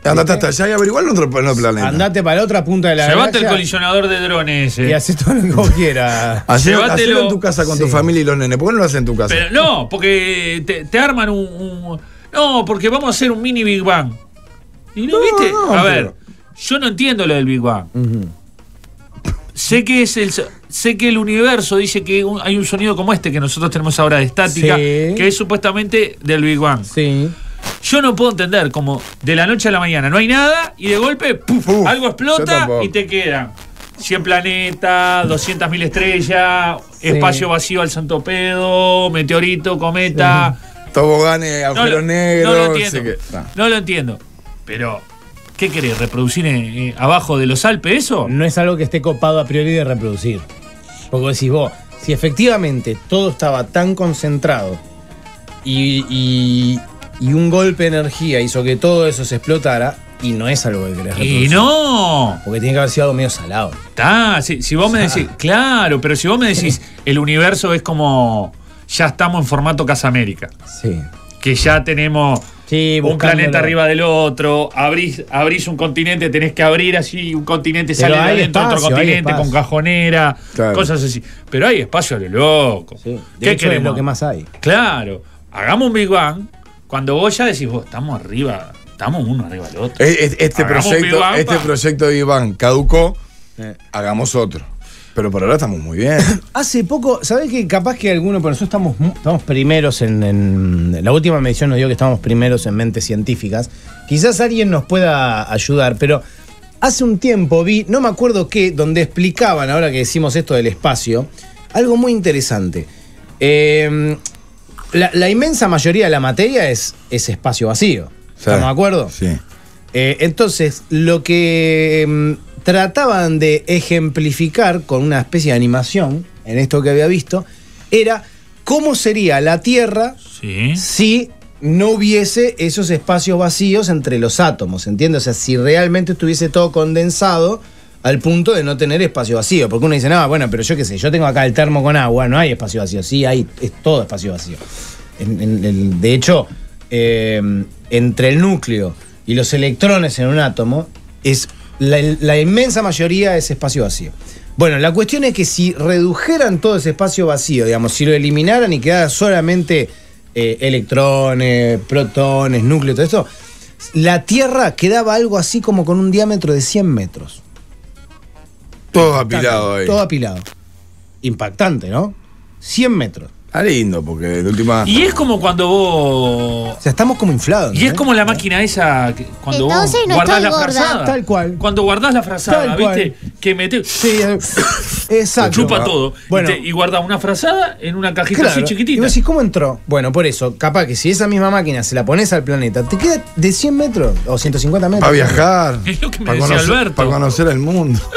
Andate hasta allá y averiguar en otro, planeta. Andate para la otra punta de la Llevate el galaxia colisionador de drones ese. Y haces todo lo que vos quieras. Hacelo, Llévatelo. hacelo en tu casa con tu familia y los nenes. ¿Por qué no lo haces en tu casa? Pero no, porque te, te arman un, un- No, porque vamos a hacer un mini Big Bang. ¿Y no, No, viste? no, a pero- ver, yo no entiendo lo del Big Bang. Sé que es el sé que el universo dice que un- hay un sonido como este que nosotros tenemos ahora de estática, Sí. que es supuestamente del Big Bang. Sí. Yo no puedo entender como de la noche a la mañana no hay nada y de golpe algo explota y te quedan 100 planetas, 200.000 estrellas, espacio vacío al santo pedo, meteorito, cometa. Toboganes, No, agujeros negros. no lo entiendo. Ah. No lo entiendo. Pero, ¿qué querés? ¿Reproducir eh, eh, abajo de los Alpes eso? No es algo que esté copado a priori de reproducir. Porque decís vos, si efectivamente todo estaba tan concentrado y, y- y un golpe de energía hizo que todo eso se explotara, y no es algo que querés reproducir. Y no. Porque tiene que haber sido algo medio salado. Está, si, si vos me decís, claro, pero si vos me decís, el universo es como, ya estamos en formato Casa América, Sí. Que ya tenemos Sí, un planeta arriba del otro, abrís, abrís un continente, tenés que abrir así, un continente Pero sale de adentro de otro continente con cajonera, Claro. cosas así. Pero hay espacio a lo loco. Sí. De ¿Qué hecho, es queremos? lo que más hay. Claro, hagamos un Big Bang, cuando vos ya decís, vos, estamos arriba, estamos uno arriba del otro. Este Hagamos Big proyecto, Bang, este proyecto de Iván caducó. Eh. Hagamos otro. Pero por ahora estamos muy bien. Hace poco, ¿sabés que capaz que alguno, por nosotros estamos, estamos primeros en, en- La última medición nos dio que estamos primeros en mentes científicas. Quizás alguien nos pueda ayudar, pero hace un tiempo vi, no me acuerdo qué, donde explicaban, ahora que decimos esto del espacio, algo muy interesante. Eh, la, la inmensa mayoría de la materia es, es espacio vacío. ¿Estamos de acuerdo? Sí. Eh, entonces, lo que mm, trataban de ejemplificar con una especie de animación, en esto que había visto, era cómo sería la Tierra Sí. si no hubiese esos espacios vacíos entre los átomos, ¿entiendes? O sea, si realmente estuviese todo condensado al punto de no tener espacio vacío. Porque uno dice, no, bueno, pero yo qué sé, yo tengo acá el termo con agua, no hay espacio vacío. Sí, hay, es todo espacio vacío. En- en el- de hecho, eh, entre el núcleo y los electrones en un átomo, es la, la inmensa mayoría es espacio vacío. Bueno, la cuestión es que si redujeran todo ese espacio vacío, digamos, si lo eliminaran y quedara solamente eh, electrones, protones, núcleo, todo esto, la Tierra quedaba algo así como con un diámetro de 100 metros. Todo apilado ahí. Todo apilado. Impactante, ¿no? 100 metros. Está lindo, porque de última. Y es como cuando vos. O sea, estamos como inflados. Y es como la máquina esa que cuando Entonces vos no guardás la gorda. frazada. Tal cual. Cuando guardás la frazada, Tal cual. ¿viste? Que metés. Sí, eh, exacto. Chupa todo. Bueno. y, te- y guardás una frazada en una cajita Claro. así chiquitita. Y vos decís, ¿cómo entró? Bueno, por eso, capaz que si esa misma máquina se la pones al planeta, te queda de 100 metros o 150 metros. Va a viajar. Es lo que me para decía conocer, Alberto. Para conocer el mundo.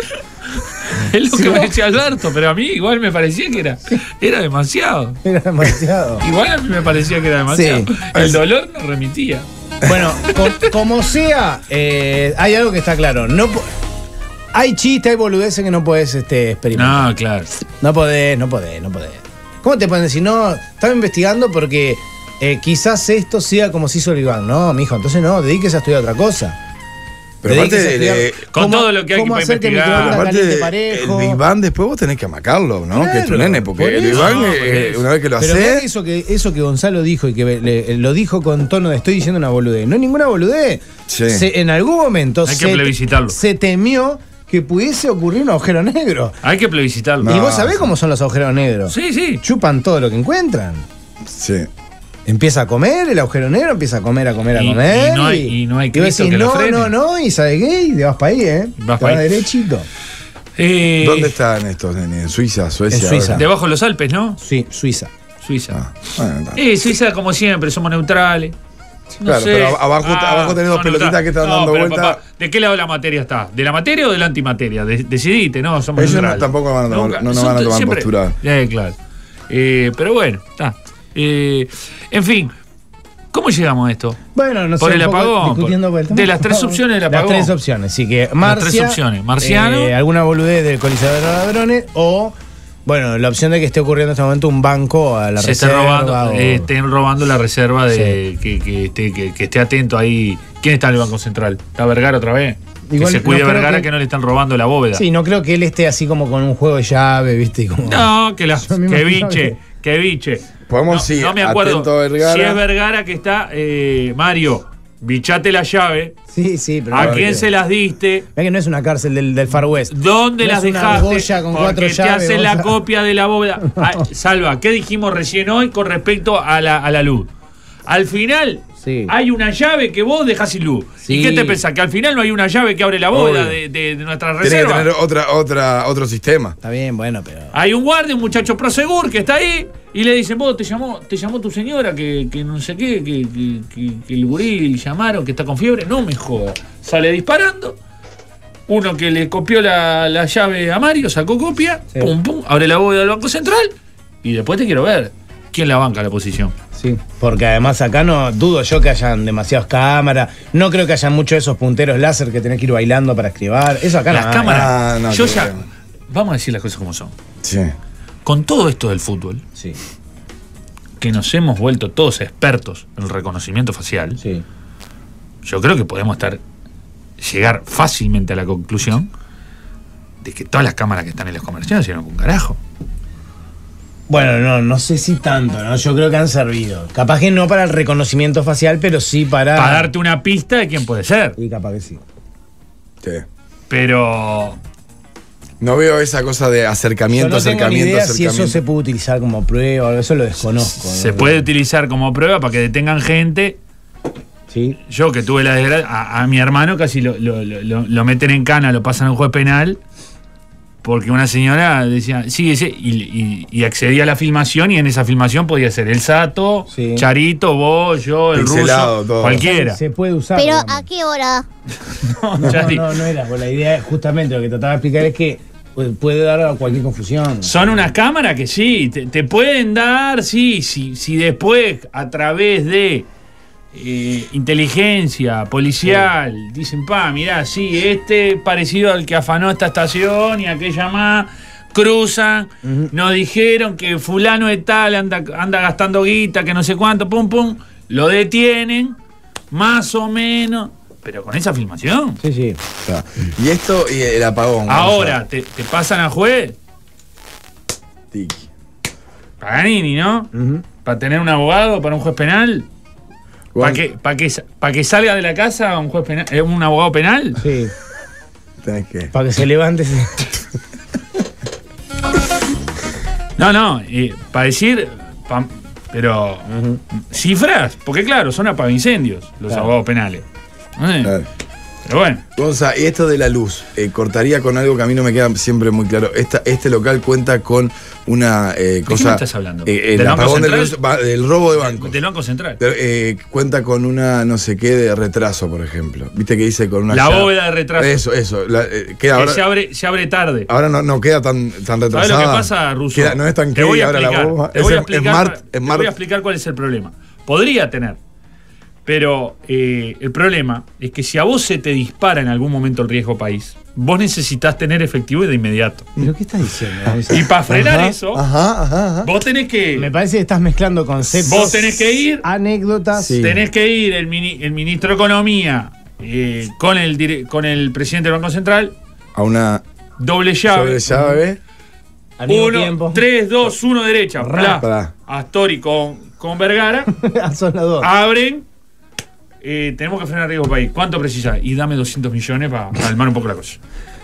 Es lo Sí, que me decía Alberto, pero a mí igual me parecía que era, era demasiado. Era demasiado. Igual a mí me parecía que era demasiado. Sí. El dolor no remitía. Bueno, co- como sea, eh, hay algo que está claro. No hay chistes, hay boludeces que no podés este, experimentar. No, claro. No podés, no podés, no podés. ¿Cómo te pueden decir? No, estaba investigando porque eh, quizás esto sea como se hizo el Iván. No, mijo, entonces no, dedíquese a estudiar otra cosa. Pero aparte, de- Con todo lo que hay que que investigar. aparte caliente el. Big Bang después vos tenés que amacarlo, ¿no? que es tu nene, porque por el Big eso. Bang, No, eh, es- una vez que lo haces. eso que, eso que Gonzalo dijo y que le- lo dijo con tono de estoy diciendo una boludez. No es ninguna boludez. Sí. Se- en algún momento Hay que se, plebiscitarlo. se temió que pudiese ocurrir un agujero negro. Hay que plebiscitarlo. y No, vos sabés sí. cómo son los agujeros negros. Sí, sí. Chupan todo lo que encuentran. Sí. Empieza a comer el agujero negro, empieza a comer, a comer, a Y- comer. y no hay- y no hay y Cristo decís, que lo no, frene". no, no, y ¿sabes qué? Y te vas para ahí, ¿eh? Vas te pa' vas ahí. derechito. Eh, ¿Dónde están estos nenes? ¿En Suiza? ¿Suecia? En Suiza. ahora? Debajo de los Alpes, ¿no? Sí, Suiza. Suiza. Ah, bueno. Eh, Suiza, como siempre, somos neutrales. No Claro, sé. Ah, pero abajo- abajo tenés dos pelotitas que están No, dando pero, vuelta. papá, ¿De qué lado de la materia está? ¿De la materia o de la antimateria? De- decidite, ¿no? Somos Ellos tampoco van a tomar- no nos van a tomar siempre- postura. Eh, claro. Eh, pero bueno, está. Eh, en fin, ¿cómo llegamos a esto? Bueno, no sé. Por el un poco apagón, discutiendo por- el de las tres opciones del apagón. Las tres opciones, sí que Marcia, tres opciones, Marciano. eh, alguna boludez del Coliseo de Ladrones o, bueno, la opción de que esté ocurriendo en este momento un banco a la se reserva. robando, o- eh, estén robando la reserva de que, que esté, que, que esté atento ahí. ¿Quién está en el Banco Central? ¿Está Vergara otra vez? Igual que se cuide no Vergara que- que... no le están robando la bóveda. Sí, no creo que él esté así como con un juego de llave, ¿viste? Como, No, que, la, que biche, que biche. Podemos, no, sí, no me acuerdo. atento a Vergara. Si es Vergara que está, eh, Mario, bichate la llave. Sí, sí, pero. ¿A no, quién se las diste? Mirá que no es una cárcel del, del Far West. ¿Dónde No las es una dejaste? con Porque cuatro te llaves, hacen la a- copia de la bóveda. Ah, Salva, ¿qué dijimos recién hoy con respecto a la, a la luz? Al final Sí. hay una llave que vos dejás sin luz. Sí. ¿Y qué te pensás? ¿Que al final no hay una llave que abre la bóveda de, de- de nuestra Tiene que reserva? tener otra, otra, otro sistema. Está bien, bueno, pero. Hay un guardia, un muchacho prosegur que está ahí y le dicen, vos te llamó, te llamó tu señora que, que no sé qué, que, que- que- que el gurí llamaron, que está con fiebre. No me joda. Sale disparando. Uno que le copió la, la llave a Mario, sacó copia, Sí. pum, pum, abre la bóveda del Banco Central y después te quiero ver. ¿Quién la banca la posición? Sí, porque además acá no dudo yo que hayan demasiadas cámaras. No creo que hayan muchos de esos punteros láser que tenés que ir bailando para escribar. Eso acá Las no cámaras. Ah, no, yo ya. Vamos a decir las cosas como son. Sí. Con todo esto del fútbol, Sí, que nos hemos vuelto todos expertos en el reconocimiento facial, sí. yo creo que podemos estar llegar fácilmente a la conclusión de que todas las cámaras que están en los comerciales sirven con carajo. Bueno, no, no sé si tanto, ¿no? Yo creo que han servido. Capaz que no para el reconocimiento facial, pero sí para. Para darte una pista de quién puede ser. Y capaz que sí. Sí. Pero No veo esa cosa de Yo acercamiento, no tengo ni acercamiento, idea si acercamiento. eso se puede utilizar como prueba, eso lo desconozco. Se ¿no? puede utilizar como prueba para que detengan gente. Sí. Yo que tuve la desgracia, a, a mi hermano casi lo, lo- lo- lo- lo meten en cana, lo pasan a un juez penal, porque una señora decía, sí, sí, y, y- y accedía a la filmación y en esa filmación podía ser el Sato, Sí. Charito, vos, yo, el Pixelado, ruso, todo. cualquiera. Se puede usar. Pero digamos. ¿a qué hora? No, No, no, no era. pues la idea, justamente, lo que trataba de explicar es que puede dar a cualquier confusión. Son unas cámaras que sí, te, te pueden dar, sí, sí, si después a través de eh, inteligencia policial dicen, pa, mirá, sí, este parecido al que afanó esta estación y aquella más, cruzan, nos dijeron que fulano de tal anda, anda gastando guita, que no sé cuánto, pum, pum, lo detienen, más o menos, pero con esa filmación. Sí, sí. Y esto y el apagón. Ahora, te, te pasan a juez, Tiki. Paganini, ¿no? Para tener un abogado, para un juez penal. ¿Para que, para que, pa' que salga de la casa un juez penal, eh, un abogado penal? Sí. Para que se levante. No, no, para decir, pa- pero cifras, porque claro, son apagaincendios los Claro. abogados penales. Eh, Claro. Pero bueno, Gonza, y esto de la luz, eh, cortaría con algo que a mí no me queda siempre muy claro. Esta, este local cuenta con una eh, qué cosa. me estás hablando? eh, el ¿Del Banco apagón de Central? del robo de bancos. del Banco Central. Eh, cuenta con una no sé qué de retraso, por ejemplo. ¿Viste que dice con una La llave? bóveda de retraso. Eso, eso. La, queda Que ahora, se abre, se abre tarde. ahora no, no queda tan, tan ¿Sabes retrasada. lo que pasa, Russo? Queda- no es tan que ahora la bomba. te voy a explicar, te voy a explicar cuál es el problema. Podría tener, pero eh, el problema es que si a vos se te dispara en algún momento el riesgo país, vos necesitas tener efectivo y de inmediato. ¿Pero qué estás diciendo? Y para frenar Ajá, eso, Ajá, ajá, ajá. vos tenés que Me parece que estás mezclando conceptos. Vos tenés que ir. Anécdotas. Sí. tenés que ir el, mini- el ministro de Economía eh, con el con el presidente del Banco Central, A una doble llave. sobre llave. Al mismo Uno, tiempo. tres, dos, uno derecha. Ra. Bla. Astori con, con Vergara. Son las dos. abren. Eh, tenemos que frenar riesgo país. ¿Cuánto precisa? Y dame 200 millones para calmar un poco la cosa.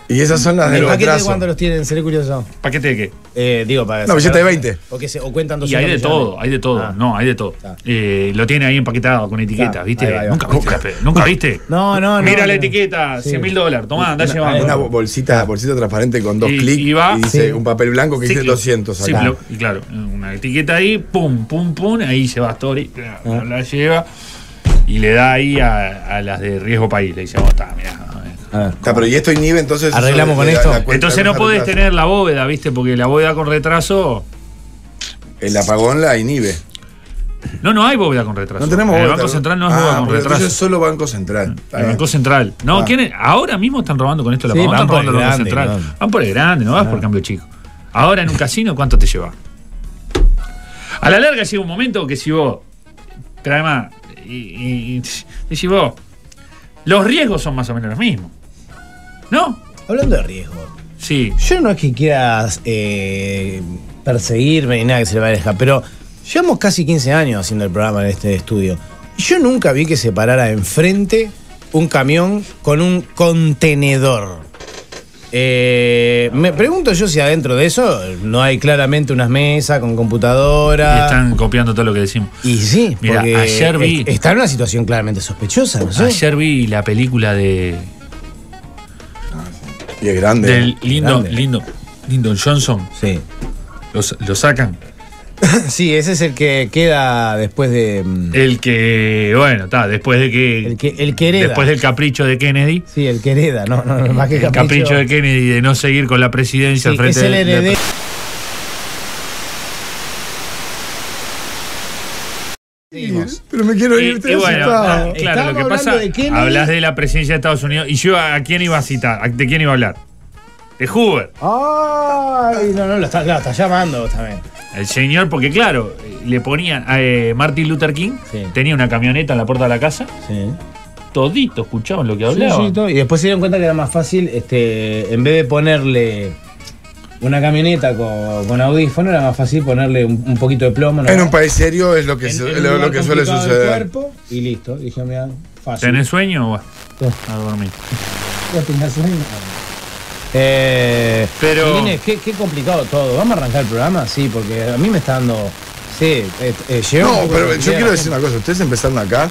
Y esas son las ¿El del paquete de cuánto los tienen? Seré curioso. ¿Paquete de qué? Eh, digo, para. No, billete de 20. O, que se, o cuentan Y 200 hay de millones. todo, hay de todo. Ah. No, hay de todo. Eh, lo tiene ahí empaquetado con etiqueta, Está, ¿viste? ahí va, ahí va. Nunca viste. Nunca viste. No, no, no. Mira la no. etiqueta, Sí. 100 mil dólares. Tomá, andá Una- llevando. Una bolsita, bolsita transparente con dos Y- clics y va- dice Sí. un papel blanco que dice Ciclo- 200 acá. ciclo- y claro, una etiqueta ahí, pum, pum, pum, ahí se va Story, Ah. la lleva y le da ahí a, a las de riesgo país. Le dice, vos está, mirá. A ver. Está, pero y esto inhibe entonces. ¿Arreglamos con esto? cuenta- Entonces no podés retraso. tener la bóveda, ¿viste? Porque la bóveda con retraso. El apagón la inhibe. No, no hay bóveda con retraso. No tenemos En El. Banco Central no es Ah, bóveda con retraso. Entonces solo Banco Central. El bien. Banco Central. No, Ah. ¿quién- ahora mismo están robando con esto la Sí, apagón, van están por robando el Banco grande, Central. ¿no? Van por el grande, no vas por cambio chico. Ahora en un casino, ¿cuánto te lleva? A la larga llega un momento que si vos. Pero además, y, y- vos, los riesgos son más o menos los mismos. ¿No? Hablando de riesgo. Sí. Yo no es que quieras eh, perseguirme ni nada que se le parezca, pero llevamos casi 15 años haciendo el programa en este estudio. Yo nunca vi que se parara enfrente un camión con un contenedor. Eh, me pregunto yo si adentro de eso no hay claramente unas mesas con Y computadora. están copiando todo lo que decimos. Y sí, Mira, porque ayer vi- est- está en una situación claramente sospechosa, ¿no sé? Ayer vi la película de Y es grande. del Lindo, grande. Lindo, Lyndon Johnson. Sí. Lo, lo sacan. Sí, ese es el que queda después de. mm, El que, bueno, está, después de que. El que, el que hereda. Después del capricho de Kennedy. Sí, el que hereda, no, no, no, más que El capricho de Kennedy de no seguir con la presidencia Sí, al frente es el de- de- heredero. Pero me quiero Y, ir. y bueno, asustado. ah, claro, lo que pasa, de Kennedy. hablas de la presidencia de Estados Unidos. ¿Y yo a quién iba a citar? ¿A- ¿De quién iba a hablar? De Hoover. Ay, no, no, lo está, claro, está llamando vos también. El señor, porque claro, eh, le ponían a eh, Martin Luther King, Sí. tenía una camioneta en la puerta de la casa, Sí. todito escuchaban lo que hablaba. sí. Y después se dieron cuenta que era más fácil, este, en vez de ponerle una camioneta con, con audífono, era más fácil ponerle un, un poquito de plomo. ¿no? En un país serio es lo que, En- su- en un lo, que suele suceder. cuerpo, y listo. Dije, mira, fácil. ¿Tenés sueño? Sí. a dormir. ¿Ya tenés sueño? Eh, Pero- qué, qué complicado todo. ¿Vamos a arrancar el programa? Sí, porque a mí me está dando. Sí, eh, eh, No, pero yo quiero decir una cosa. Ustedes empezaron acá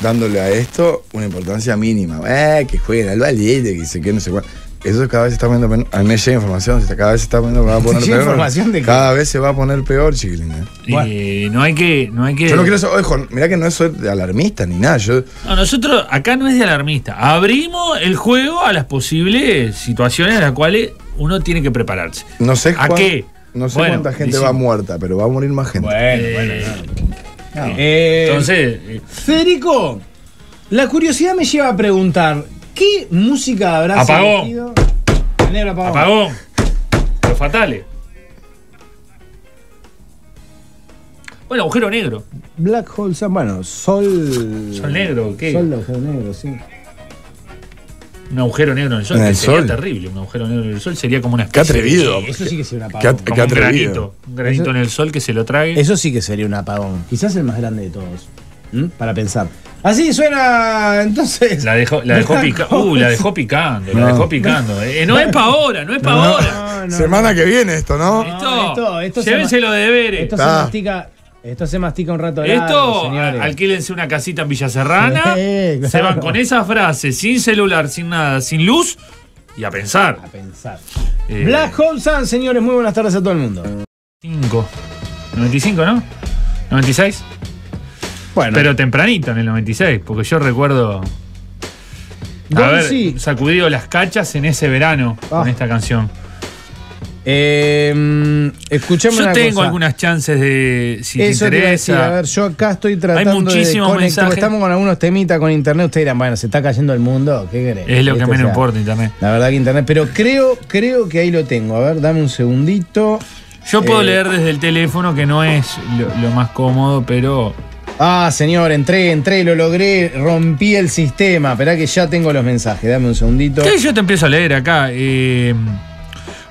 dándole a esto una importancia mínima. Eh, que jueguen al valiente, que sé qué, no sé cuál. Eso cada vez se está poniendo. A mí información, cada vez se está poniendo, va a poner peor. información de qué? Cada vez se va a poner peor, chiquilines. Y no hay que. No hay que Yo no quiero ser, ojo, mirá que no soy de alarmista ni nada. Yo, No, nosotros acá no es de alarmista. Abrimos el juego a las posibles situaciones a las cuales uno tiene que prepararse. no sé, ¿A cuán- qué? no sé Bueno, cuánta gente va muerta, pero va a morir más gente. Bueno, bueno, no. Eh, Entonces, eh, Federico, la curiosidad me lleva a preguntar: ¿qué música habrá Apagón. sentido? El negro apagón. apagón. Los fatales. Bueno, agujero negro. Black Hole Sun, bueno, Sol. Sol negro, ¿qué? Sol de agujero negro, sí. Un agujero negro en el sol. En que el sería sol. terrible. Un agujero negro en el sol sería como una Qué especie de- atrevido. Eso sí que sería un Qué, apagón. qué un atrevido. granito. Un granito Eso- en el sol que se lo trague. Eso sí que sería un apagón. Quizás el más grande de todos. ¿Mm? Para pensar. Así suena entonces. La dejó, la dejó, pica- uh, la dejó picando, la No. dejó picando. Eh, no es para ahora, no es para ahora. No, no, Semana que viene esto, ¿no? Esto, esto- esto se llévenselo de deberes. Esto se mastica. Esto se mastica un rato largo, Esto, señores. alquílense una casita en Villa Serrana, Sí, claro. se van con esa frase, sin celular, sin nada, sin luz, y a pensar. A pensar. Eh, Black Hole Sun, señores, muy buenas tardes a todo el mundo. 5. 95, ¿no? 96. Bueno, Pero tempranito en el 96, porque yo recuerdo haber sí. sacudido las cachas en ese verano con Ah. esta canción. eh, escuchame Yo una tengo cosa. algunas chances de, si te Eso te iba a decir, interesa. a ver, yo acá estoy tratando muchísimos de conectar, mensajes. estamos con algunos temitas con internet, ustedes dirán, bueno, se está cayendo el mundo, ¿qué querés? es lo que menos importa internet. La verdad que internet, pero creo, creo que ahí lo tengo. A ver, dame un segundito. Yo puedo Eh, leer desde el teléfono, que no es lo, lo más cómodo, pero Ah, señor, entré, entré, lo logré, rompí el sistema. Esperá que ya tengo los mensajes, dame un segundito. ¿Qué? yo te empiezo a leer acá. eh,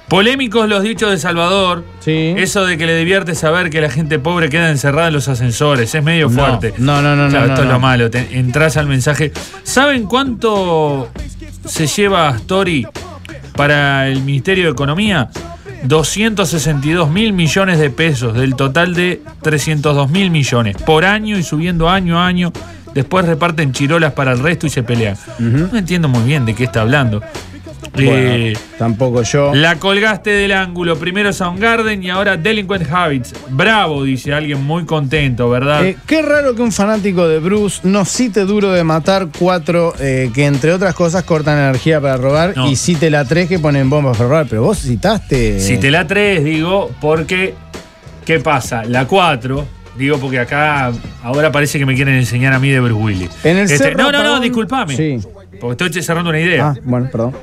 polémicos los dichos de Salvador. Sí. Eso de que le divierte saber que la gente pobre queda encerrada en los ascensores. Es medio fuerte. no, no, no, Claro, no, esto no, es lo malo. te- entras al mensaje. ¿Saben cuánto se lleva Astori para el Ministerio de Economía? 262 mil millones de pesos del total de 302 mil millones por año y subiendo año a año. Después reparten chirolas para el resto y se pelean. No entiendo muy bien de qué está hablando. Bueno, Eh, tampoco yo. la colgaste del ángulo. Primero Soundgarden y ahora Delinquent Habits. Bravo, dice alguien muy contento, ¿verdad? Eh, qué raro que un fanático de Bruce no cite duro de matar cuatro eh, que entre otras cosas cortan energía para robar No. y cite la tres que ponen bombas para robar. Pero vos citaste. Si te la 3, digo, porque. ¿Qué pasa? La 4, digo, porque acá ahora parece que me quieren enseñar a mí de Bruce Willis. En el Este, Cerro no, no, no, disculpame. Sí. Porque estoy cerrando una idea. Ah, bueno, perdón.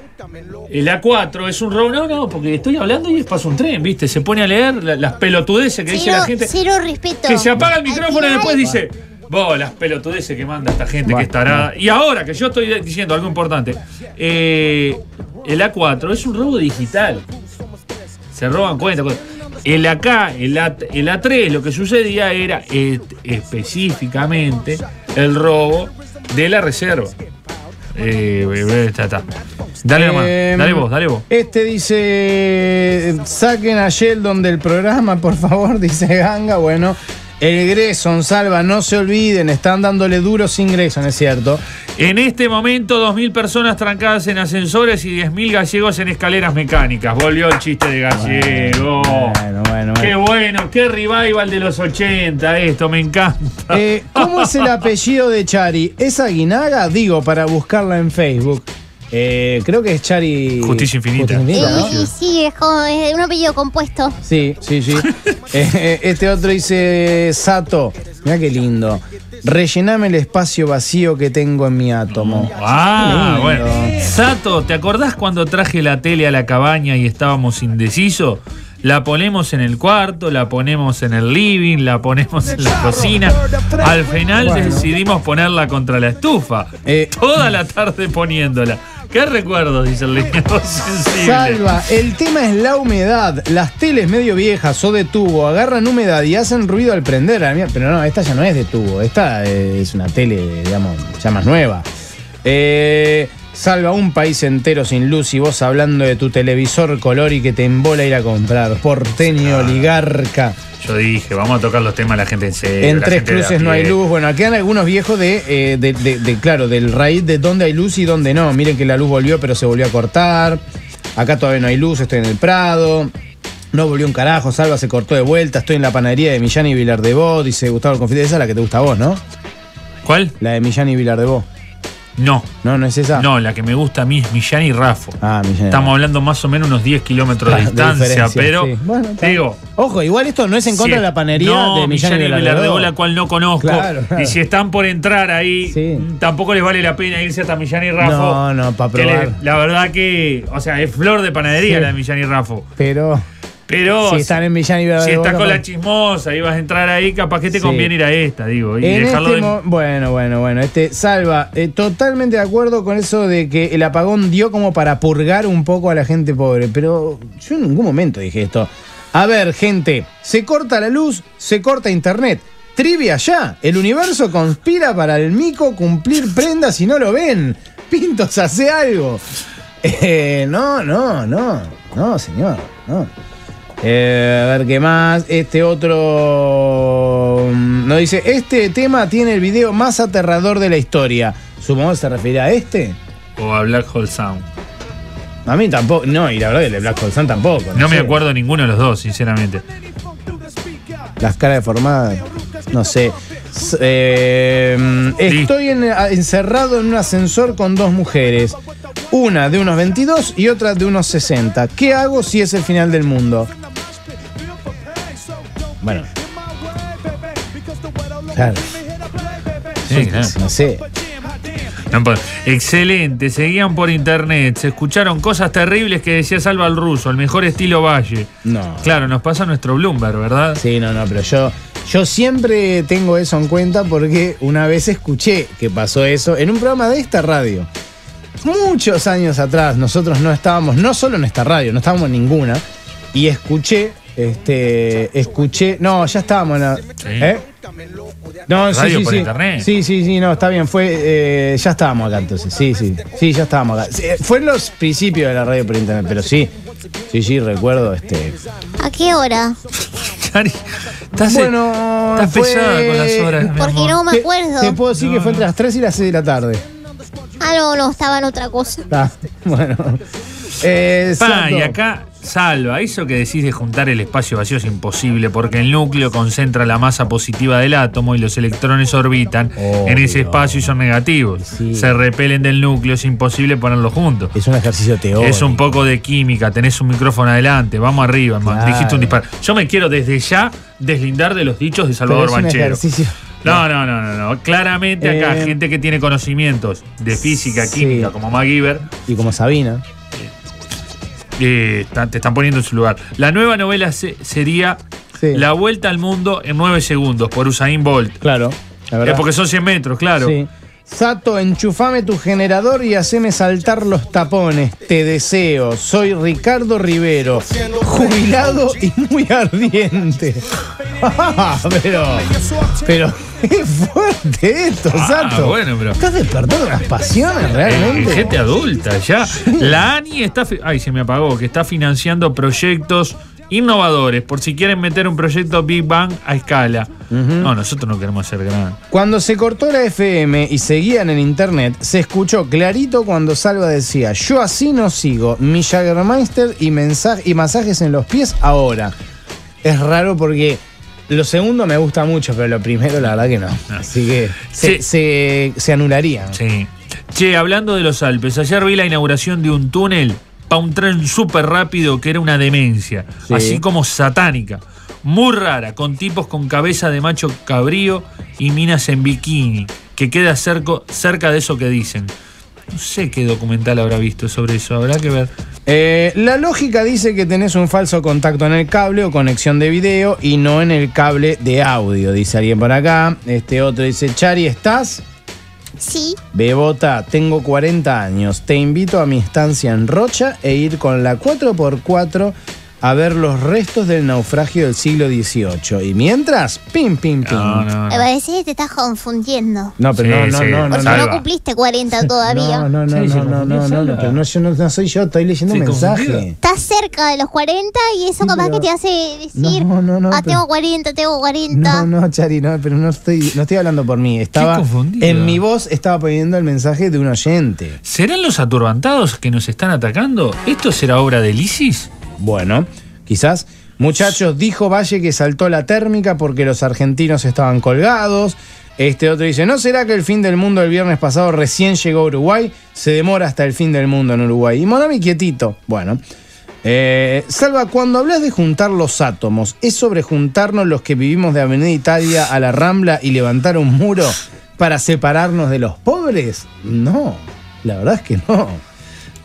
El A4 es un robo. No, no, porque estoy hablando y pasa un tren, ¿viste? Se pone a leer la- las pelotudeces que dice Cero, la gente. cero respeto. Que se apaga el micrófono y después dice, vos, las pelotudeces que manda esta gente Bueno, que estará. Y ahora que yo estoy diciendo algo importante, eh, el A4 es un robo digital. Se roban cuentas. cosas. El acá, el, A, el A3, lo que sucedía era eh, específicamente el robo de la reserva. Eh, eh, está, está. Dale nomás, Eh, dale vos, dale vos. Este dice, saquen a Sheldon del programa, por favor, dice Ganga. Bueno, el Grayson, Salva, no se olviden, están dándole duro sin Grayson, es cierto. En este momento, 2.000 personas trancadas en ascensores y 10.000 gallegos en escaleras mecánicas. Volvió el chiste de gallego. Bueno, bueno, Qué bueno. bueno, qué revival de los 80 esto, me encanta. Eh, ¿Cómo es el apellido de Chari? ¿Es Aguinaga? Digo, para buscarla en Facebook. Eh, creo que es Chari. Justicia Infinita. y sí, es como es un apellido compuesto. Sí, sí, sí. Eh, este otro dice Sato. Mira qué lindo. Rellename el espacio vacío que tengo en mi átomo. Ah, bueno. Sato, ¿te acordás cuando traje la tele a la cabaña y estábamos indecisos? La ponemos en el cuarto, la ponemos en el living, la ponemos en la cocina. Al final Bueno. decidimos ponerla contra la estufa. Eh, Toda la tarde poniéndola. ¿Qué recuerdos? Dice el sensible. Salva, el tema es la humedad. Las teles medio viejas o de tubo agarran humedad y hacen ruido al prender. Ah, Pero no, esta ya no es de tubo. Esta eh, es una tele, digamos, ya más nueva. Eh, Salva un país entero sin luz y vos hablando de tu televisor color y que te embola ir a comprar. Porteño, oligarca. Yo dije, vamos a tocar los temas de la gente en serio. En tres cruces no hay luz. Bueno, aquí quedan algunos viejos de, eh, de, de- de, claro, del raíz de dónde hay luz y dónde no. Miren que la luz volvió, pero se volvió a cortar. Acá todavía no hay luz, estoy en el Prado. No volvió un carajo, Salva se cortó de vuelta. Estoy en la panadería de Millán y Vilar de Bo, dice Gustavo Confidente. Esa es la que te gusta a vos, ¿no? ¿Cuál? La de Millán y Vilar de Bo. No. No, no es esa. No, la que me gusta a mí es Millán y Rafo. Ah, Millán. y Estamos hablando más o menos unos 10 kilómetros de distancia, pero sí. Bueno, está. digo, Ojo, igual esto no es en contra de la panería no, de Millán, y de Bo, Bo. la cual no conozco. Claro, claro. Y si están por entrar ahí, Sí. mm, tampoco les vale la pena irse hasta Millán y Rafo. No, no, pa' que probar. la verdad que, o sea, es flor de panadería la de Millán y Rafo. Pero Pero si están en Millán y Vilar si estás con la chismosa y vas a entrar ahí, capaz que te Sí. conviene ir a esta, digo. Y En dejarlo este de- mo- bueno, bueno, bueno. Este, Salva, eh, totalmente de acuerdo con eso de que el apagón dio como para purgar un poco a la gente pobre. Pero yo en ningún momento dije esto. A ver, gente, se corta la luz, se corta internet. Trivia ya. El universo conspira para el mico cumplir prendas y no lo ven. Pintos, hace algo. Eh, no, no, no. No, señor. No. Eh, a ver qué más. Este otro mm, nos dice: Este tema tiene el video más aterrador de la historia. Supongo que se refiere a este. O a Black Hole Sound. A mí tampoco. No, y la verdad, el de Black Hole Sun tampoco. No me sé. acuerdo ninguno de los dos, sinceramente. Las caras deformadas. No sé. Eh, mm, estoy en- encerrado en un ascensor con dos mujeres. Una de unos 22 y otra de unos 60. ¿Qué hago si es el final del mundo? Bueno. Claro. Sí, claro. No sé. No. Excelente, seguían por internet, se escucharon cosas terribles que decía Salva el Ruso, el mejor estilo Valle. No. Claro, nos pasa nuestro Bloomberg, ¿verdad? Sí, no, no, pero yo, yo siempre tengo eso en cuenta porque una vez escuché que pasó eso en un programa de esta radio. Muchos años atrás, nosotros no estábamos, no solo en esta radio, no estábamos en ninguna, y escuché, este, escuché, no, ya estábamos en la, ¿eh? No, sí, Radio sí, por sí. internet. Sí, sí, sí, no, está bien, fue, eh, ya estábamos acá entonces, sí, sí, sí, ya estábamos acá. Sí, fue en los principios de la radio por internet, pero sí, sí, sí, recuerdo, este, ¿A qué hora? Cari, estás, Bueno, estás fue- pesada con las horas. mi Porque amor. no me Te- acuerdo. Te, puedo decir que fue entre las 3 y las 6 de la tarde. Ah, no, no, estaba en otra cosa. Ah, bueno. Eh, Pa, y acá, Salva, eso que decís de juntar el espacio vacío es imposible porque el núcleo concentra la masa positiva del átomo y los electrones orbitan en ese espacio y son negativos. Sí. Se repelen del núcleo, es imposible ponerlos juntos. Es un ejercicio teórico. Es un poco de química, tenés un micrófono adelante, vamos arriba, Claro. dijiste un disparo. Yo me quiero desde ya deslindar de los dichos de Pero Salvador un Banchero. ejercicio. No, no, no, no, no. Claramente acá, Eh, gente que tiene conocimientos de física, sí. química, como MacGyver, Y como Sabina. Eh, te están poniendo en su lugar. La nueva novela se- sería Sí. La Vuelta al Mundo en 9 segundos por Usain Bolt. Claro. La verdad. Es porque son 100 metros, claro. Sí. Sato, enchufame tu generador y haceme saltar los tapones. Te deseo. Soy Ricardo Rivero, jubilado y muy ardiente. pero, pero, qué fuerte esto, Ah, Sato. bueno, pero- Estás despertando unas pasiones Eh, realmente. gente adulta, ya. La ANI está. Ay, se me apagó, que está financiando proyectos innovadores, por si quieren meter un proyecto Big Bang a escala. No, nosotros no queremos ser grandes. Cuando se cortó la FM y seguían en internet, se escuchó clarito cuando Salva decía: Yo así no sigo, mi Jaggermeister y, mensaje, y masajes en los pies ahora. Es raro porque lo segundo me gusta mucho, pero lo primero, la verdad que no. Así que se, Sí. se- se anularía. Sí. Che, hablando de los Alpes, ayer vi la inauguración de un túnel para un tren súper rápido que era una demencia, Sí. así como satánica. Muy rara, con tipos con cabeza de macho cabrío y minas en bikini, que queda cerco- cerca de eso que dicen. No sé qué documental habrá visto sobre eso, habrá que ver. Eh, la lógica dice que tenés un falso contacto en el cable o conexión de video y no en el cable de audio, dice alguien por acá. Este otro dice: Chari, ¿estás? Sí, Bebota, tengo 40 años. Te invito a mi estancia en Rocha e ir con la 4x4 a ver los restos del naufragio del siglo XVIII. Y mientras, pim, pim, pim. No, no, Me no. parece que te estás confundiendo. No, pero Sí, no, sí, no, no, no, Porque no. No cumpliste 40 todavía. No, no, no, Sí, no, no, no, no, no, pero no, yo no, no soy yo, estoy leyendo un mensaje. Estás cerca de los 40 y eso Sí, capaz pero- que te hace decir, No, no, no, ah, pero- tengo 40, tengo 40. No, no, Chari, no, pero no estoy, no estoy hablando por mí. Estaba confundido. en mi voz estaba pidiendo el mensaje de un oyente. ¿Serán los aturbantados que nos están atacando? ¿Esto será obra del ISIS? Bueno, quizás. Muchachos, dijo Valle que saltó la térmica porque los argentinos estaban colgados. Este otro dice, ¿no será que el fin del mundo el viernes pasado recién llegó a Uruguay? Se demora hasta el fin del mundo en Uruguay. Y Monami quietito. Bueno. Eh, Salva, cuando hablas de juntar los átomos, ¿es sobre juntarnos los que vivimos de Avenida Italia a la Rambla y levantar un muro para separarnos de los pobres? No, la verdad es que no.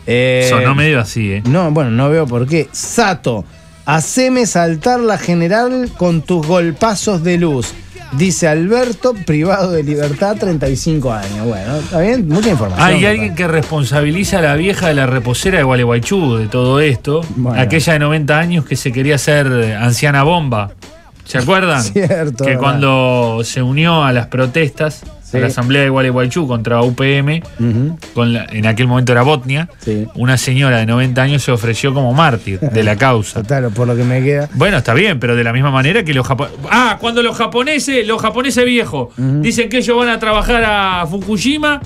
Eh, Sonó medio así, ¿eh? no, bueno, no veo por qué. Sato, haceme saltar la general con tus golpazos de luz. Dice Alberto, privado de libertad, 35 años. Bueno, está bien, mucha información. Hay alguien que responsabiliza a la vieja de la reposera de Gualeguaychú de todo esto. Bueno. Aquella de 90 años que se quería hacer anciana bomba. ¿Se acuerdan? Cierto, Que cuando se unió a las protestas, Sí. a la asamblea de Gualeguaychú contra UPM, con la- en aquel momento era Botnia, Sí. una señora de 90 años se ofreció como mártir de la causa. Total, por lo que me queda. Bueno, está bien, pero de la misma manera que los japoneses. Ah, cuando los japoneses, los japoneses viejos, dicen que ellos van a trabajar a Fukushima,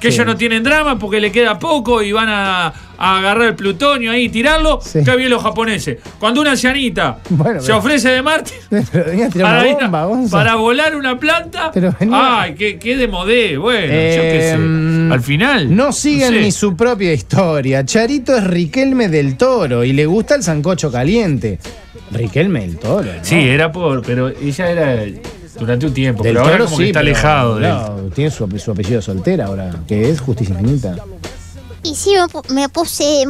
que Sí. ellos no tienen drama porque le queda poco y van a, a agarrar el plutonio ahí y tirarlo. Sí. Qué bien los japoneses. Cuando una ancianita Bueno, se ofrece de tirar para, a- bomba, para volar una planta. Pero venía- Ay, qué, qué de modé. Bueno, yo qué sé. mm, Al final. No siguen sé. ni su propia historia. Charito es Riquelme del Toro y le gusta el sancocho caliente. Riquelme del Toro. ¿no? Sí, era por. Pero ella era durante un tiempo. Del pero ahora Toro como sí, que está pero, alejado de él. Tiene su, su apellido soltera ahora, que es Justicia Infinita. Y sí, me, pu- me puse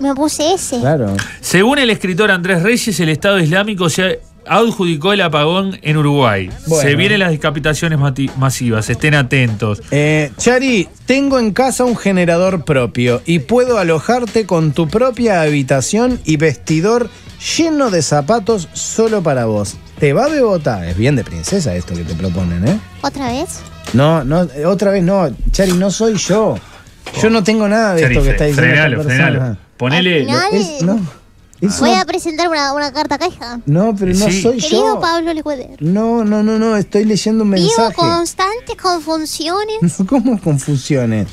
me puse ese. Claro. Según el escritor Andrés Reyes, el Estado Islámico se adjudicó el apagón en Uruguay. Bueno. Se vienen las decapitaciones masivas, estén atentos. Eh, Chari, tengo en casa un generador propio y puedo alojarte con tu propia habitación y vestidor lleno de zapatos solo para vos. ¿Te va Bebota? Es bien de princesa esto que te proponen, ¿eh? ¿Otra vez? No, no, eh, otra vez no. Chari, no soy yo. Yo no tengo nada de Chari, esto que está diciendo frenalo, frenalo. Ponele. Al final- Es- no, Voy a presentar una, una carta caja. no, pero no Sí. soy Querido yo. Pablo Licueder, No, no, no, no, estoy leyendo un vivo mensaje. constantes confusiones. ¿Cómo confusiones?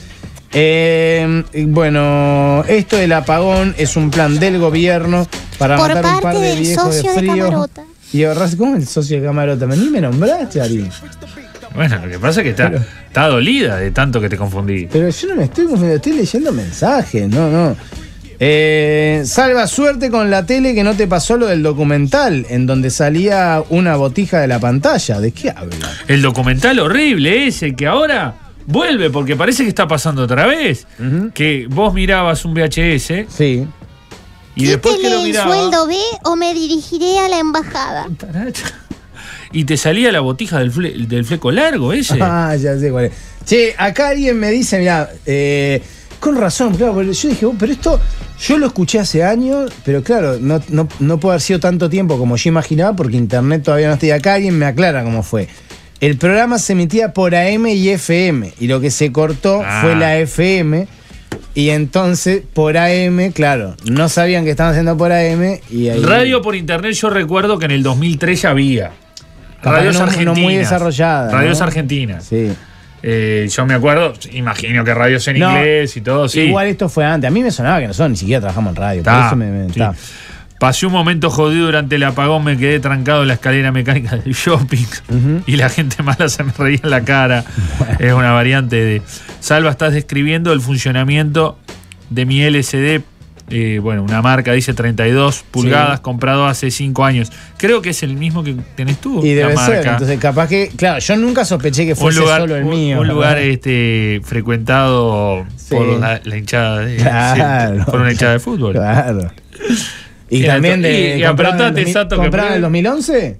Eh, bueno, esto del apagón es un plan del gobierno para Por matar un par parte de del viejos socio de de frío. Camarota. y ahorrarse, ¿cómo el socio de Camarota? Ni me nombrás, Chari. Bueno, lo que pasa es que está, está dolida de tanto que te confundí. Pero yo no me estoy confundiendo, estoy leyendo mensajes, no, no. Eh, salva suerte con la tele que no te pasó lo del documental, en donde salía una botija de la pantalla. ¿De qué habla? El documental horrible ese que ahora vuelve porque parece que está pasando otra vez. Que vos mirabas un VHS Sí. y después que lo el mirabas. sueldo B o me dirigiré a la embajada. Y te salía la botija del, fle- del fleco largo ese. Ah, ya sé cuál es. Che, acá alguien me dice, mira, con razón, claro, porque yo dije, "Oh, pero esto yo lo escuché hace años, pero claro, no, no, no puede haber sido tanto tiempo como yo imaginaba porque internet todavía no está. Y acá alguien me aclara cómo fue. El programa se emitía por AM y FM, y lo que se cortó Ah. fue la FM. Y entonces, por AM, claro, no sabían que estaban haciendo por AM. Y ahí, Radio por internet, yo recuerdo que en el 2003 ya había. Radios no- no argentinas. muy desarrollada, Radios ¿no? argentinas. Sí. Eh, yo me acuerdo, imagino que radios en No, inglés y todo, sí. Igual esto fue antes. A mí me sonaba que nosotros ni siquiera trabajamos en radio. por Está, eso me, me- sí. está. Pasé un momento jodido durante el apagón, me quedé trancado en la escalera mecánica del shopping y la gente mala se me reía en la cara. Es una variante de... Salva, estás describiendo el funcionamiento de mi LCD, eh, bueno, una marca dice 32 pulgadas, comprado hace 5 años. Creo que es el mismo que tenés tú. Y la debe ser. marca. Entonces, capaz que. Claro, yo nunca sospeché que fuese lugar, solo el un- mío. un lugar este, frecuentado Sí. por la, la hinchada de, Claro. sí, por una hinchada de fútbol. Claro. Y también de. y- y ¿compraron en el 2000 Sato, que ¿Compraron en el primero- 2011?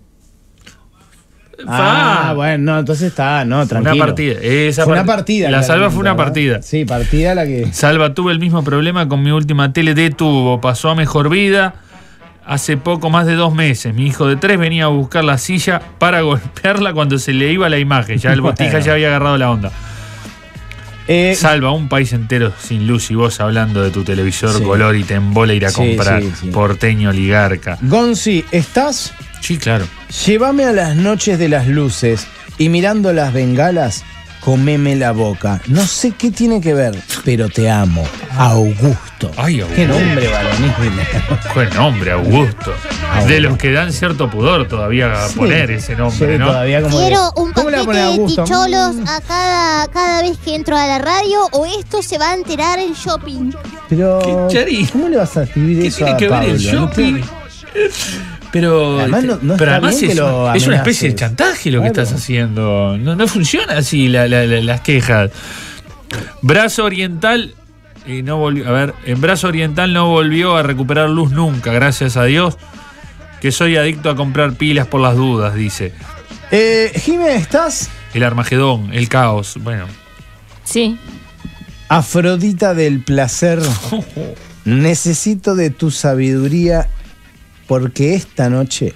Ah, bueno, no, entonces está, no, tranquilo. Una partida. Esa Fue una part- partida. La salva fue una ¿verdad? partida. Sí, partida la que. Salva, tuve el mismo problema con mi última tele de tubo. Pasó a mejor vida. hace poco más de dos meses. Mi hijo de tres venía a buscar la silla para golpearla cuando se le iba la imagen. Ya el botija Bueno. ya había agarrado la onda. Eh, Salva un país entero sin luz y vos hablando de tu televisor Sí. color y te embola ir a Sí, comprar. sí. Porteño oligarca. Gonzi, ¿estás? Sí, claro. Llévame a las noches de las luces y mirando las bengalas, comeme la boca. No sé qué tiene que ver, pero te amo. Augusto. Ay, Augusto. Qué nombre varonil. Buen nombre, Augusto. Augusto. De los que dan cierto pudor todavía a Sí. poner ese nombre, Sí, ¿no? todavía como de- Quiero un ¿Cómo le va a paquete poner de Augusto? ticholos a cada, cada vez que entro a la radio o esto se va a enterar en shopping. Pero, Qué chari. ¿cómo le vas a escribir ¿Qué eso tiene a que ver el Pablo? No shopping? Pero, Además, no- no pero además es, que lo una- es una especie de chantaje lo que Claro. estás haciendo. No, no funciona así la- la- la- las quejas. Brazo Oriental eh, no volvió. A ver, en Brazo Oriental no volvió a recuperar luz nunca, gracias a Dios. Que soy adicto a comprar pilas por las dudas, dice. Eh, Jimé, ¿estás? El Armagedón, el caos. Bueno, Sí. Afrodita del placer. Necesito de tu sabiduría porque esta noche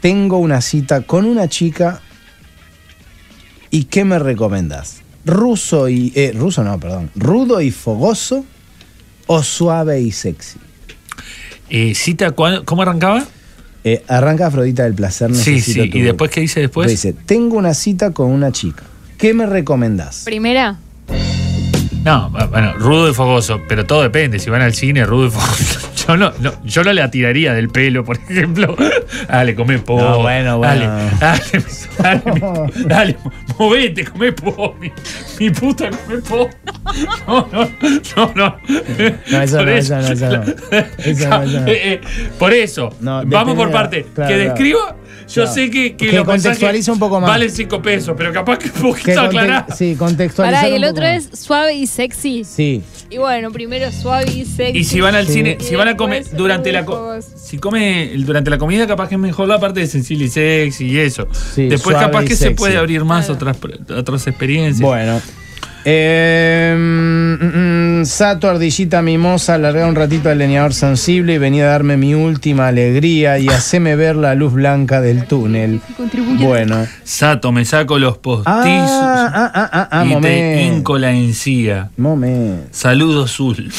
tengo una cita con una chica y ¿qué me recomendas? Ruso y... eh, ruso no, perdón. ¿Rudo y fogoso o suave y sexy? eh, cita, ¿cuál- ¿cómo arrancaba? Eh, arranca Afrodita del placer. Sí, necesito sí. tu- ¿Y después qué dice después? Dice, tengo una cita con una chica. ¿Qué me recomendás? Primera. No, bueno, rudo y fogoso, pero todo depende. Si van al cine, rudo y fogoso. Yo no, no, yo no le atiraría del pelo, por ejemplo. Dale, come po. No, bueno, bueno. Dale, dale, dale, dale, movete, come po. Mi, mi puta, come po. No, no, no, no. No, eso Por no, eso no, eso no. Eso no, eso no. Eh, eh, por eso, No, vamos por parte. claro, que claro. Yo Claro. sé que, que, Que los mensajes contextualice un poco más. Valen cinco pesos, pero capaz que un poquito aclarar. sí, contextualizar Pará, y el otro más. es suave y sexy. Sí. Y bueno, primero suave y sexy. Y si van al Sí. cine, si van a comer durante la co- si come durante la comida capaz que es mejor la parte de sensible y sexy y eso. Sí, Después suave capaz y que se puede abrir más Claro. otras otras experiencias. Bueno. Eh, mm, mm, Sato, ardillita mimosa, larga un ratito al leñador sensible y venía a darme mi última alegría y haceme ver la luz blanca del túnel. Bueno. Sato, me saco los postizos Ah, ah, ah, ah, ah, y te hinco la encía. Momento. Saludos, Zul.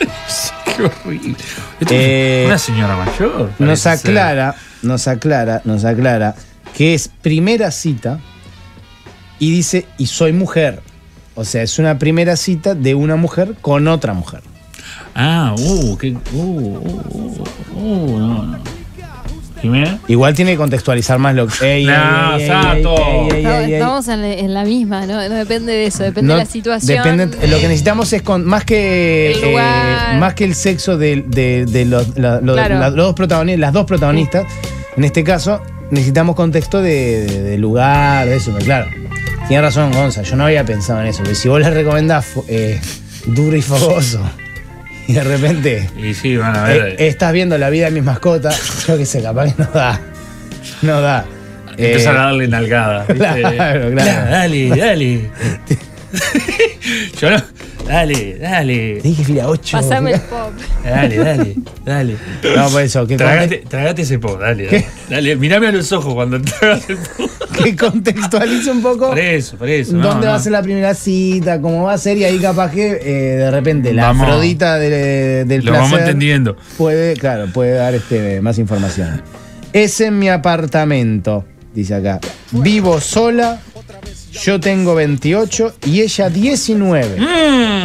Qué horrible. Esto Eh, es una señora mayor. Nos ser. aclara, nos aclara, nos aclara que es primera cita y dice, y soy mujer. O sea, es una primera cita de una mujer con otra mujer. Ah, uh, qué. Uh, uh, uh, uh, no, no. Jimena. Igual tiene que contextualizar más lo que. Ey, No, Sato. No, estamos en la, misma, ¿no? No depende de eso, depende No, de la situación. depende- lo que necesitamos es con, más que El lugar. eh, más que el sexo de, de- de los, la- lo- Claro. la- los dos protagonistas, las dos protagonistas, en este caso necesitamos contexto de, de- de lugar, de eso, pero claro. Tiene razón Gonza, yo no había pensado en eso, que si vos le recomendás eh, duro y fogoso y de repente Y sí, van a ver. eh, estás viendo la vida de mis mascotas, yo que sé, capaz que no da. No da. Empezar Eh, a darle nalgadas. ¿viste? Claro, claro. Dale, dale. Yo no. Dale, dale. Te dije fila 8. Pasame el pop. Dale, dale, dale. No, por eso, que, Tragate, tragate ese po, dale, dale. Dale, mirame a los ojos cuando tragas el po. que contextualice un poco Por eso, por eso. dónde no. va a ser la primera cita, cómo va a ser, y ahí capaz que eh, de repente la Vamos. Afrodita de- del Lo placer vamos entendiendo. puede, claro, puede dar este, más información. Es en mi apartamento, dice acá. Vivo sola, yo tengo 28 y ella 19. Mm.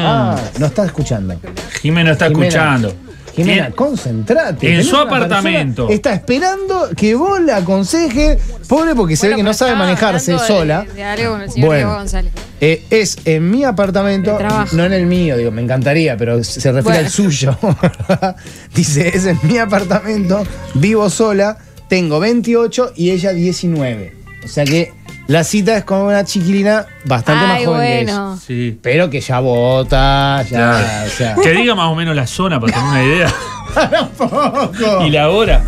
Ah, no está escuchando. Jimena está Jimena. escuchando. Jimena, concentrate. en su apartamento. persona- Está esperando que vos la aconsejes. Pobre porque se ve que no sabe manejarse sola. De, de algo con el señor Bueno. González. Eh, es en mi apartamento, no en el mío, digo, me encantaría, pero se refiere Bueno. al suyo. Dice, es en mi apartamento, vivo sola, tengo 28 y ella 19. O sea que la cita es con una chiquilina bastante Ay, más joven que ella. Sí. Pero que ya vota, ya, o sea. Que diga más o menos la zona para tener una idea. Tampoco. Y la hora.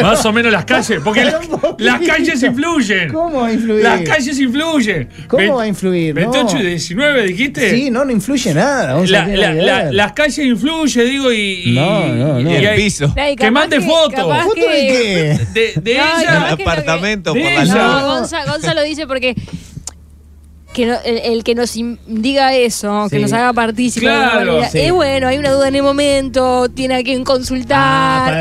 Más o menos las calles. Porque las calles influyen. ¿Cómo va a influir? Las calles influyen. ¿Cómo Ve- va a influir? 28 No. y 19, dijiste. Sí, no, no influye nada. vamos La- la- las calles influyen, digo, y. y- No, no, no. y Y el piso. Ay, Que mande fotos. capaz ¿Foto de qué? De, de No, ella. El apartamento de por la ella. luz. No, Gonza, Gonza lo dice porque que no- el, el que nos diga eso, que nos haga partícipe de alguna Claro, manera, sí. es bueno, hay una duda en el momento, tiene a quien consultar,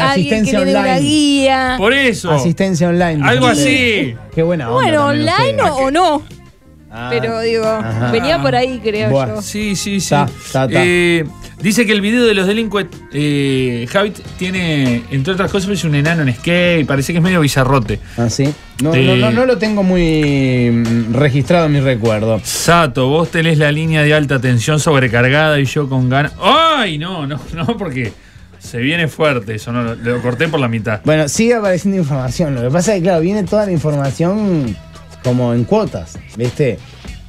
Ah, alguien que le dé una guía. Por eso. Asistencia online. Algo así. Qué buena onda. bueno, online o, o no, Ah, pero digo, Ajá. venía por ahí, creo yo. Sí, sí, sí. Ta, ta, ta. Eh, dice que el video de los delincuentes. Eh, Javi tiene, entre otras cosas, es un enano en skate. Parece que es medio bizarrote. Ah, sí. No, Eh. no, no, no lo tengo muy mm, registrado en mi recuerdo. Sato, vos tenés la línea de alta tensión sobrecargada y yo con ganas. ¡Ay! No, no, no, porque se viene fuerte. Eso no lo, lo corté por la mitad. Bueno, sigue apareciendo información. Lo que pasa es que, claro, viene toda la información como en cuotas, ¿viste?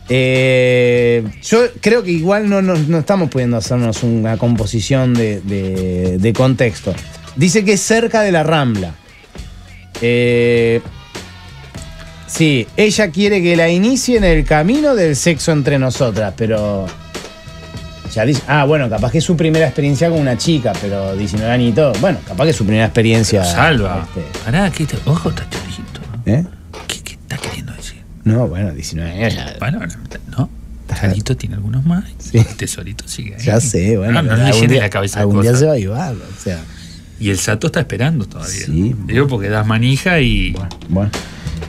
Eh, yo creo que igual no, no, no estamos pudiendo hacernos una composición de, de- de contexto. Dice que es cerca de la Rambla. Eh, sí, ella quiere que la inicie en el camino del sexo entre nosotras, pero... Ya dice, ah, bueno, capaz que es su primera experiencia con una chica, pero 19 añitos. Bueno, capaz que es su primera experiencia. Salva. este, Pará, que te, ojo, está chorito. ¿Eh? ¿Qué, ¿Qué está queriendo? No, bueno, 19 años. ya- Bueno, no. Charito tiene algunos más. Sí. El tesorito sigue ahí. Ya sé, bueno. Ah, no, pero le algún llene día- la cabeza de Algún día se va a llevar, o sea. Y el Sato está esperando todavía. Sí. Digo, porque das manija y. Bueno.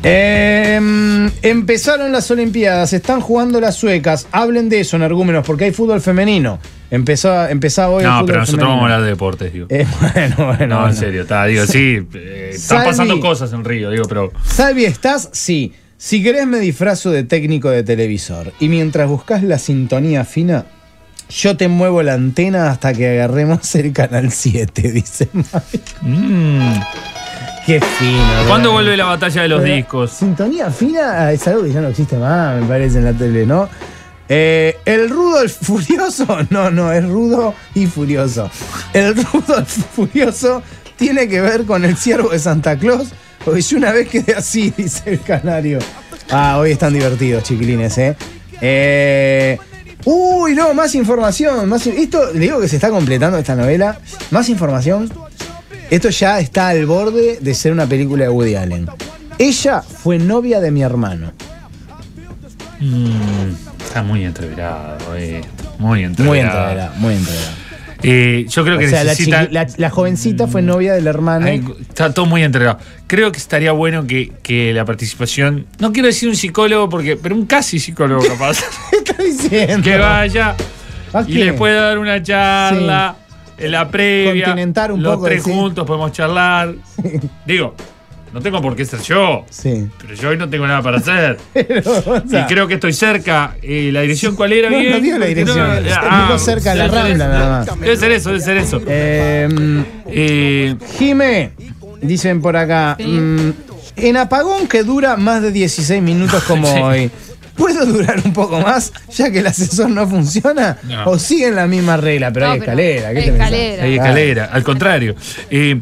Eh, empezaron las Olimpiadas, están jugando las suecas. Hablen de eso, energúmenos, porque hay fútbol femenino. Empezó, empezaba hoy No, pero nosotros femenino. vamos a hablar de deportes, digo. Eh, bueno, bueno. no, en bueno. serio, está, digo, sí, eh, están Salvi. pasando cosas en Río, digo, pero. Salvi, ¿estás? Sí. Si querés me disfrazo de técnico de televisor. Y mientras buscas la sintonía fina, yo te muevo la antena hasta que agarremos el canal 7, dice Mike. mm, Qué fino. ¿Cuándo ¿verdad? vuelve la batalla de los discos? Sintonía fina es algo que ya no existe más, me parece, en la tele, ¿no? Eh, el rudo el furioso, no, no, es rudo y furioso. El rudo el furioso tiene que ver con el ciervo de Santa Claus, porque yo una vez quedé así, dice el canario. Ah, hoy están divertidos, chiquilines, ¿eh? Eh, Uy, no, más información. Más, esto, le digo que se está completando esta novela. Más información. Esto ya está al borde de ser una película de Woody Allen. Ella fue novia de mi hermano. Mm, está muy entreverado, eh. Muy entreverado. Muy entreverada, muy entreverada. Eh, yo creo que sea, la, necesita. la- la jovencita fue novia del hermano. Está todo muy entregado. Creo que estaría bueno que, que la participación, no quiero decir un psicólogo, porque, pero un casi psicólogo capaz, ¿Qué está diciendo? que vaya ¿A y quién? le pueda dar una charla en la previa. Continentar un los poco, tres juntos podemos charlar. Digo, no tengo por qué ser yo, Sí. pero yo hoy no tengo nada para hacer. Pero, o sea, y creo que estoy cerca. Eh, ¿La dirección cuál era? No, bien? no dio la dirección. No, Dijo cerca de la Rambla, eso. nada más. Debe ser eso, debe ser eso. eh, Eh, Jime, dicen por acá. mm, en apagón que dura más de 16 minutos como Sí. hoy. ¿Puedo durar un poco más ya que el ascensor no funciona? No. ¿O siguen la misma regla? Pero No, hay pero escalera. ¿qué hay te escalera. hay escalera, al contrario. Eh,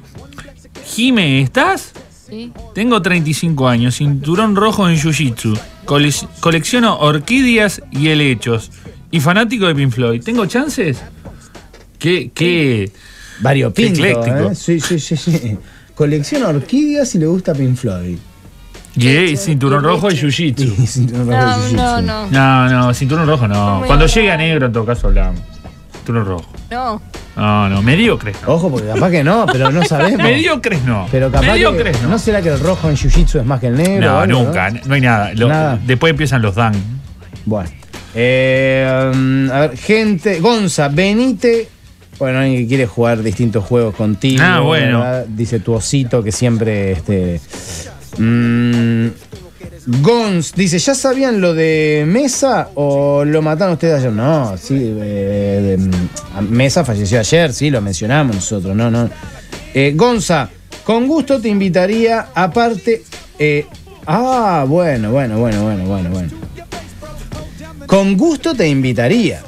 Jime, ¿estás? Sí. Tengo 35 años, cinturón rojo en Jiu-Jitsu. Cole- colecciono orquídeas y helechos. Y fanático de Pink Floyd. ¿Tengo chances? ¿Qué? qué? Variopinto, Qué ecléctico. ¿eh? Sí, sí, sí, sí. Colecciona orquídeas y le gusta Pink Floyd. Y cinturón rojo y Jiu-Jitsu. Y cinturón rojo No, no, no. No, no, cinturón rojo no. Cuando llegue a negro, en todo caso, hablamos. Cinturón rojo. No. No, no, mediocres no. Ojo, porque capaz que no, pero no sabemos. Mediocres no. Pero capaz mediocres que, no. no. será que el rojo en Jiu-Jitsu es más que el negro? No, algo, nunca, no hay nada. Lo- Nada. Después empiezan los Dan. Bueno. Eh, um, a ver, gente. Gonza, venite. Bueno, alguien que quiere jugar distintos juegos contigo. Ah, bueno. ¿verdad? Dice tu osito que siempre. Este, mm, Gonz dice: ¿Ya sabían lo de Mesa o lo mataron ustedes ayer? No, sí. eh, mm, Mesa falleció ayer, sí, lo mencionamos nosotros. No, no. Eh, Gonza, con gusto te invitaría, aparte. eh, ah, bueno, bueno, bueno, bueno, bueno, bueno. Con gusto te invitaría.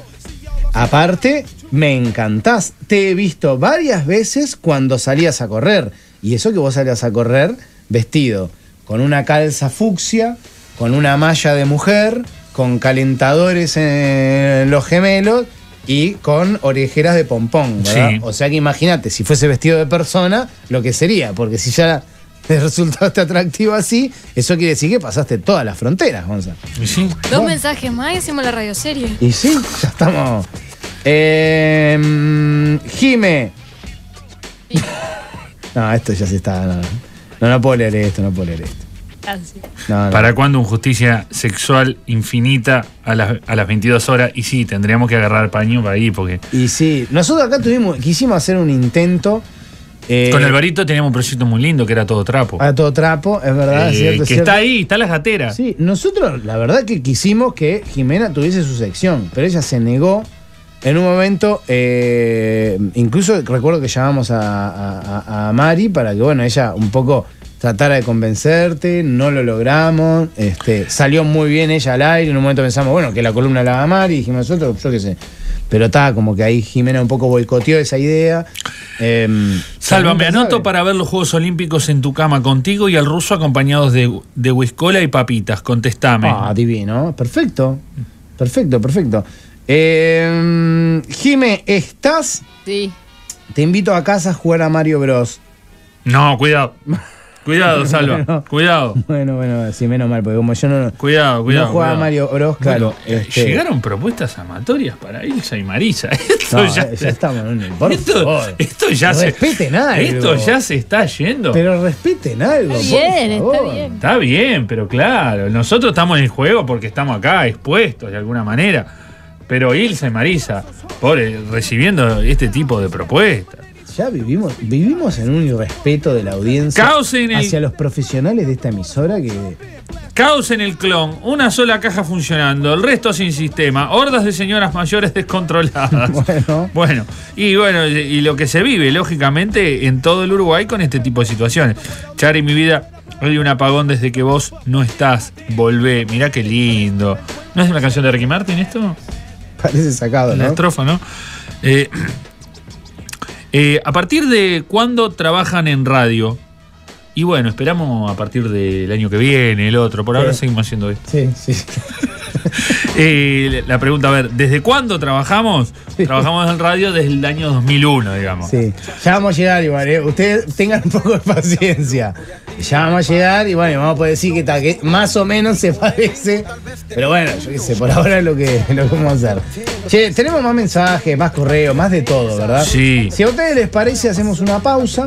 Aparte, me encantás. Te he visto varias veces cuando salías a correr. Y eso que vos salías a correr vestido con una calza fucsia, con una malla de mujer, con calentadores en los gemelos y con orejeras de pompón, ¿verdad? Sí. O sea que imagínate, si fuese vestido de persona, lo que sería, porque si ya te resultaste atractivo así, eso quiere decir que pasaste todas las fronteras, Gonzalo. Sí. Dos mensajes más y hacemos la radioserie. Y sí, ya estamos. Eh, Jime. No, esto ya se está. No, no, no puedo leer esto, no puedo leer esto. Ah, sí. No, no. ¿Para cuándo un justicia sexual infinita a las, a las 22 horas? Y sí, tendríamos que agarrar paño para ahí, porque Y sí, nosotros acá tuvimos, quisimos hacer un intento. eh, con Alvarito teníamos un proyecto muy lindo que era todo trapo. A todo trapo, es verdad, es Eh, es que cierto. está ahí, está las gateras. Sí, nosotros la verdad que quisimos que Jimena tuviese su sección, pero ella se negó. En un momento, eh, incluso recuerdo que llamamos a, a- a Mari para que, bueno, ella un poco tratara de convencerte, no lo logramos, este, salió muy bien ella al aire, en un momento pensamos, bueno, que la columna la haga Mari, dijimos nosotros, yo qué sé. Pero estaba como que ahí Jimena un poco boicoteó esa idea. Eh, Salva, me nunca anoto sabe. para ver los Juegos Olímpicos en tu cama contigo y al ruso acompañados de, de whiskola y papitas. Contestame. Ah, divino. Perfecto. Perfecto, perfecto. Eh, Jime, ¿estás? Sí. Te invito a casa a jugar a Mario Bros. No, cuidado. Cuidado, Salva. Bueno. Cuidado. Bueno, bueno, sí, menos mal, porque como yo no, Cuidado, cuidado. no jugaba a cuidado. Mario Bros, claro. Bueno, este, Llegaron propuestas amatorias para Ilsa y Marisa. Esto no, ya, ya, estamos, no, esto, esto ya se. Respeten algo. Esto ya se está yendo. Pero respeten algo. Está por bien, está bien. Está bien, pero claro, nosotros estamos en el juego porque estamos acá expuestos de alguna manera. Pero Ilsa y Marisa, pobre, recibiendo este tipo de propuestas. Ya vivimos, vivimos en un irrespeto de la audiencia Caos en el- hacia los profesionales de esta emisora que Caos en el clon, una sola caja funcionando, el resto sin sistema, hordas de señoras mayores descontroladas. Bueno. Bueno, y bueno, y y lo que se vive, lógicamente, en todo el Uruguay con este tipo de situaciones. Chari, mi vida, hay un apagón desde que vos no estás. Volvé, mirá qué lindo. ¿No es una canción de Ricky Martin esto? Parece sacado, La ¿no? estrofa, ¿no? Eh, eh, ¿A partir de cuándo trabajan en radio? Y bueno, esperamos a partir del año que viene, el otro. Por ahora Sí. seguimos haciendo esto. Sí, sí. Eh, la pregunta, a ver, ¿desde cuándo trabajamos? Sí. Trabajamos en radio desde el año 2001, digamos. Sí, ya vamos a llegar igual, ¿eh? Ustedes tengan un poco de paciencia. Ya vamos a llegar y bueno, vamos a poder decir que, ta- que más o menos se parece. Pero bueno, yo qué sé, por ahora es lo que, lo que vamos a hacer. Che, tenemos más mensajes, más correos, más de todo, ¿verdad? Sí. Si a ustedes les parece, hacemos una pausa.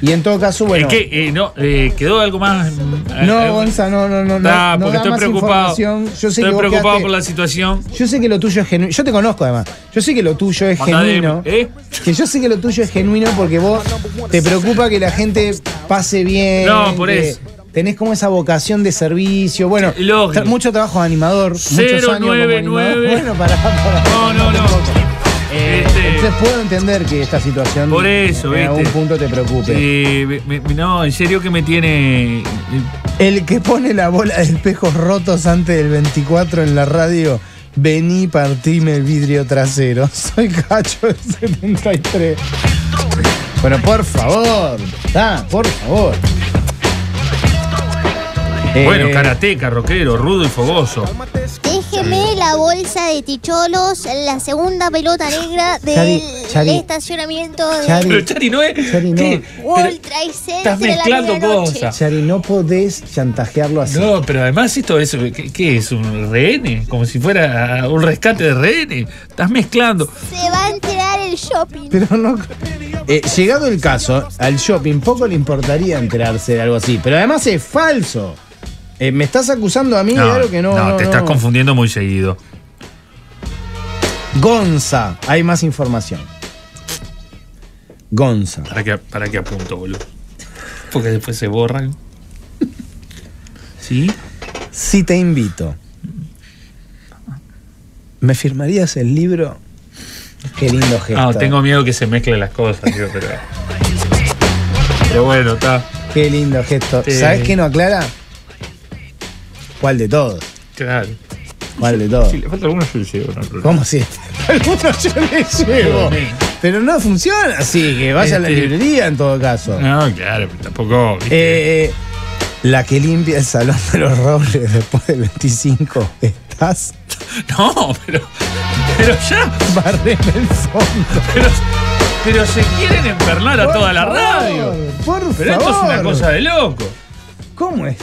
Y en todo caso, bueno. Es que, eh, no, eh, ¿quedó algo más? No, eh, Gonza, no, no, no. Está, no, no porque da estoy más preocupado. información. Yo sé estoy que vos preocupado quedaste- por la situación. Yo sé que lo tuyo es genuino. Yo te conozco además. Yo sé que lo tuyo es genuino. ¿eh? Que yo sé que lo tuyo es genuino porque vos te preocupa que la gente pase bien. No, por que eso. Tenés como esa vocación de servicio. Bueno, tra- mucho trabajo de animador. muchos años como 099. animador. Bueno, para, No, no, no. Este- entonces puedo entender que esta situación Por eso, en algún ¿viste? punto te preocupe. Eh, me- me- no, en serio que me tiene. El que pone la bola de espejos rotos antes del 24 en la radio, vení partime el vidrio trasero. Soy Cacho del 73. Bueno, por favor, está, por favor. Bueno, Eh, karateca, rockero, rudo y fogoso. La bolsa de ticholos, la segunda pelota negra del Chari, Chari. estacionamiento de Chari. Pero Chari, ¿no es? Chari, no. ¿Qué? World Pero- Trade Center estás mezclando cosas. Chari, no podés chantajearlo así. No, pero además esto es, ¿qué, qué es? ¿Un rehén? Como si fuera un rescate de rehenes. Estás mezclando. Se va a enterar el shopping. Pero no. Eh, llegado el caso, al shopping poco le importaría enterarse de algo así. Pero además es falso. Eh, me estás acusando a mí de algo que no. no, te estás no. confundiendo muy seguido. Gonza, hay más información. Gonza. ¿Para qué, para qué apunto, boludo? Porque después se borran. ¿Sí? Si te invito, ¿me firmarías el libro? Qué lindo gesto. No, tengo miedo que se mezclen las cosas, tío, pero. Pero bueno, está. Qué lindo gesto. Sí. ¿Sabes qué no aclara? ¿Cuál de todos? Claro. ¿Cuál de todos? Si le falta alguno, yo le llevo, no. ¿Cómo si? Alguno yo le llevo. Pero no funciona así, que vaya a la Este- librería en todo caso. No, claro, pero tampoco. ¿viste? Eh, la que limpia el salón de los robles después del 25. ¿Estás? no, pero. Pero ya. Barreme el fondo. Pero, pero se quieren enfermar a Por toda la favor, radio. Por Pero esto es una favor. cosa de loco. ¿Cómo es?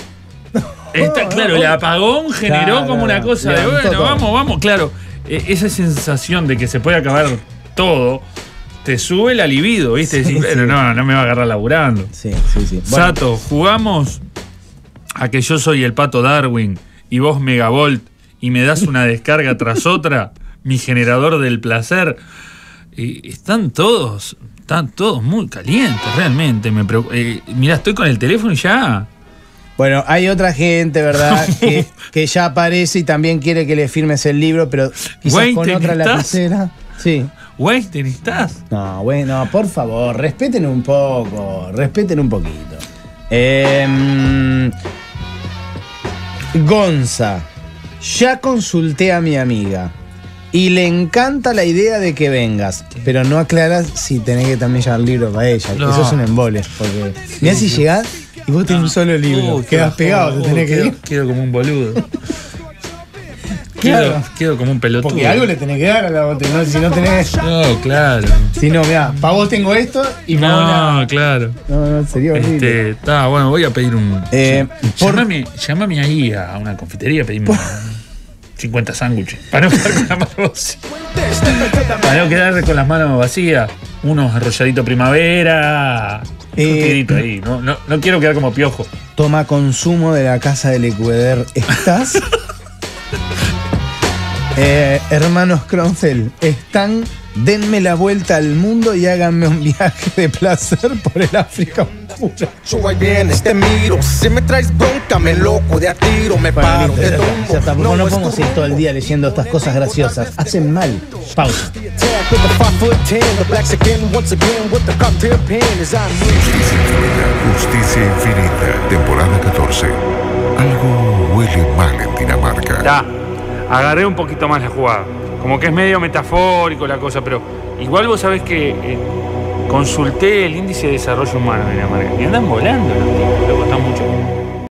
Está claro, el apagón generó Claro, como una cosa de bueno, todo. vamos, vamos, claro. eh, esa sensación de que se puede acabar todo te sube la libido, ¿viste? Decís, Sí, "Pero sí. no, no me va a agarrar laburando. Sí, sí, sí. Bueno, Sato, jugamos a que yo soy el pato Darwin y vos Megavolt y me das una descarga tras otra, mi generador del placer. Y están todos, están todos muy calientes, realmente. Me eh, mirá, estoy con el teléfono y ya. Bueno, hay otra gente, ¿verdad? que, que ya aparece y también quiere que le firmes el libro, pero quizás con ¿te otra estás? lapicera. Sí. Weinstein, ¿estás? No, bueno, por favor, respeten un poco, respeten un poquito. Em, Gonza, ya consulté a mi amiga y le encanta la idea de que vengas, pero no aclaras si tenés que también llevar libro para ella. No. Eso es un embole, porque mirá si llegás y vos tenés un solo libro, Uy, quedas pegado, te tenés que quedo, ir. quedo como un boludo. quedo, Claro. quedo como un pelotudo. Porque algo le tenés que dar a la botella, ¿no? si no tenés... No, claro. Si no, mirá, para vos tengo esto y No, nada. claro. No, no, sería horrible. Está, bueno, voy a pedir un. Eh, por- llámame, llámame ahí a una confitería, pedimos 50 sándwiches. Para no quedar con las manos vacías. Para no quedar con las manos vacías. Unos arrolladitos primavera. Eh, ahí. No, no, no quiero quedar como piojo. Toma consumo de la casa del Ecuador. ¿Estás? Eh, hermanos Cronfeld, ¿están? Denme la vuelta al mundo y háganme un viaje de placer por el África oscura. Yo ahí viene, te miro. Si me traes bronca, me loco de a tiro, me Bueno, paro, listo, ya está, tumbo. ya está, porque no es podemos ir todo el día leyendo estas cosas graciosas. Hacen mal. Pausa. Justicia Infinita, temporada 14. Algo huele mal en Dinamarca. Ya, agarré un poquito más la jugada. Como que es medio metafórico la cosa, pero igual vos sabés que eh, consulté el índice de desarrollo humano de Dinamarca. Y andan volando los tipos, loco, están mucho.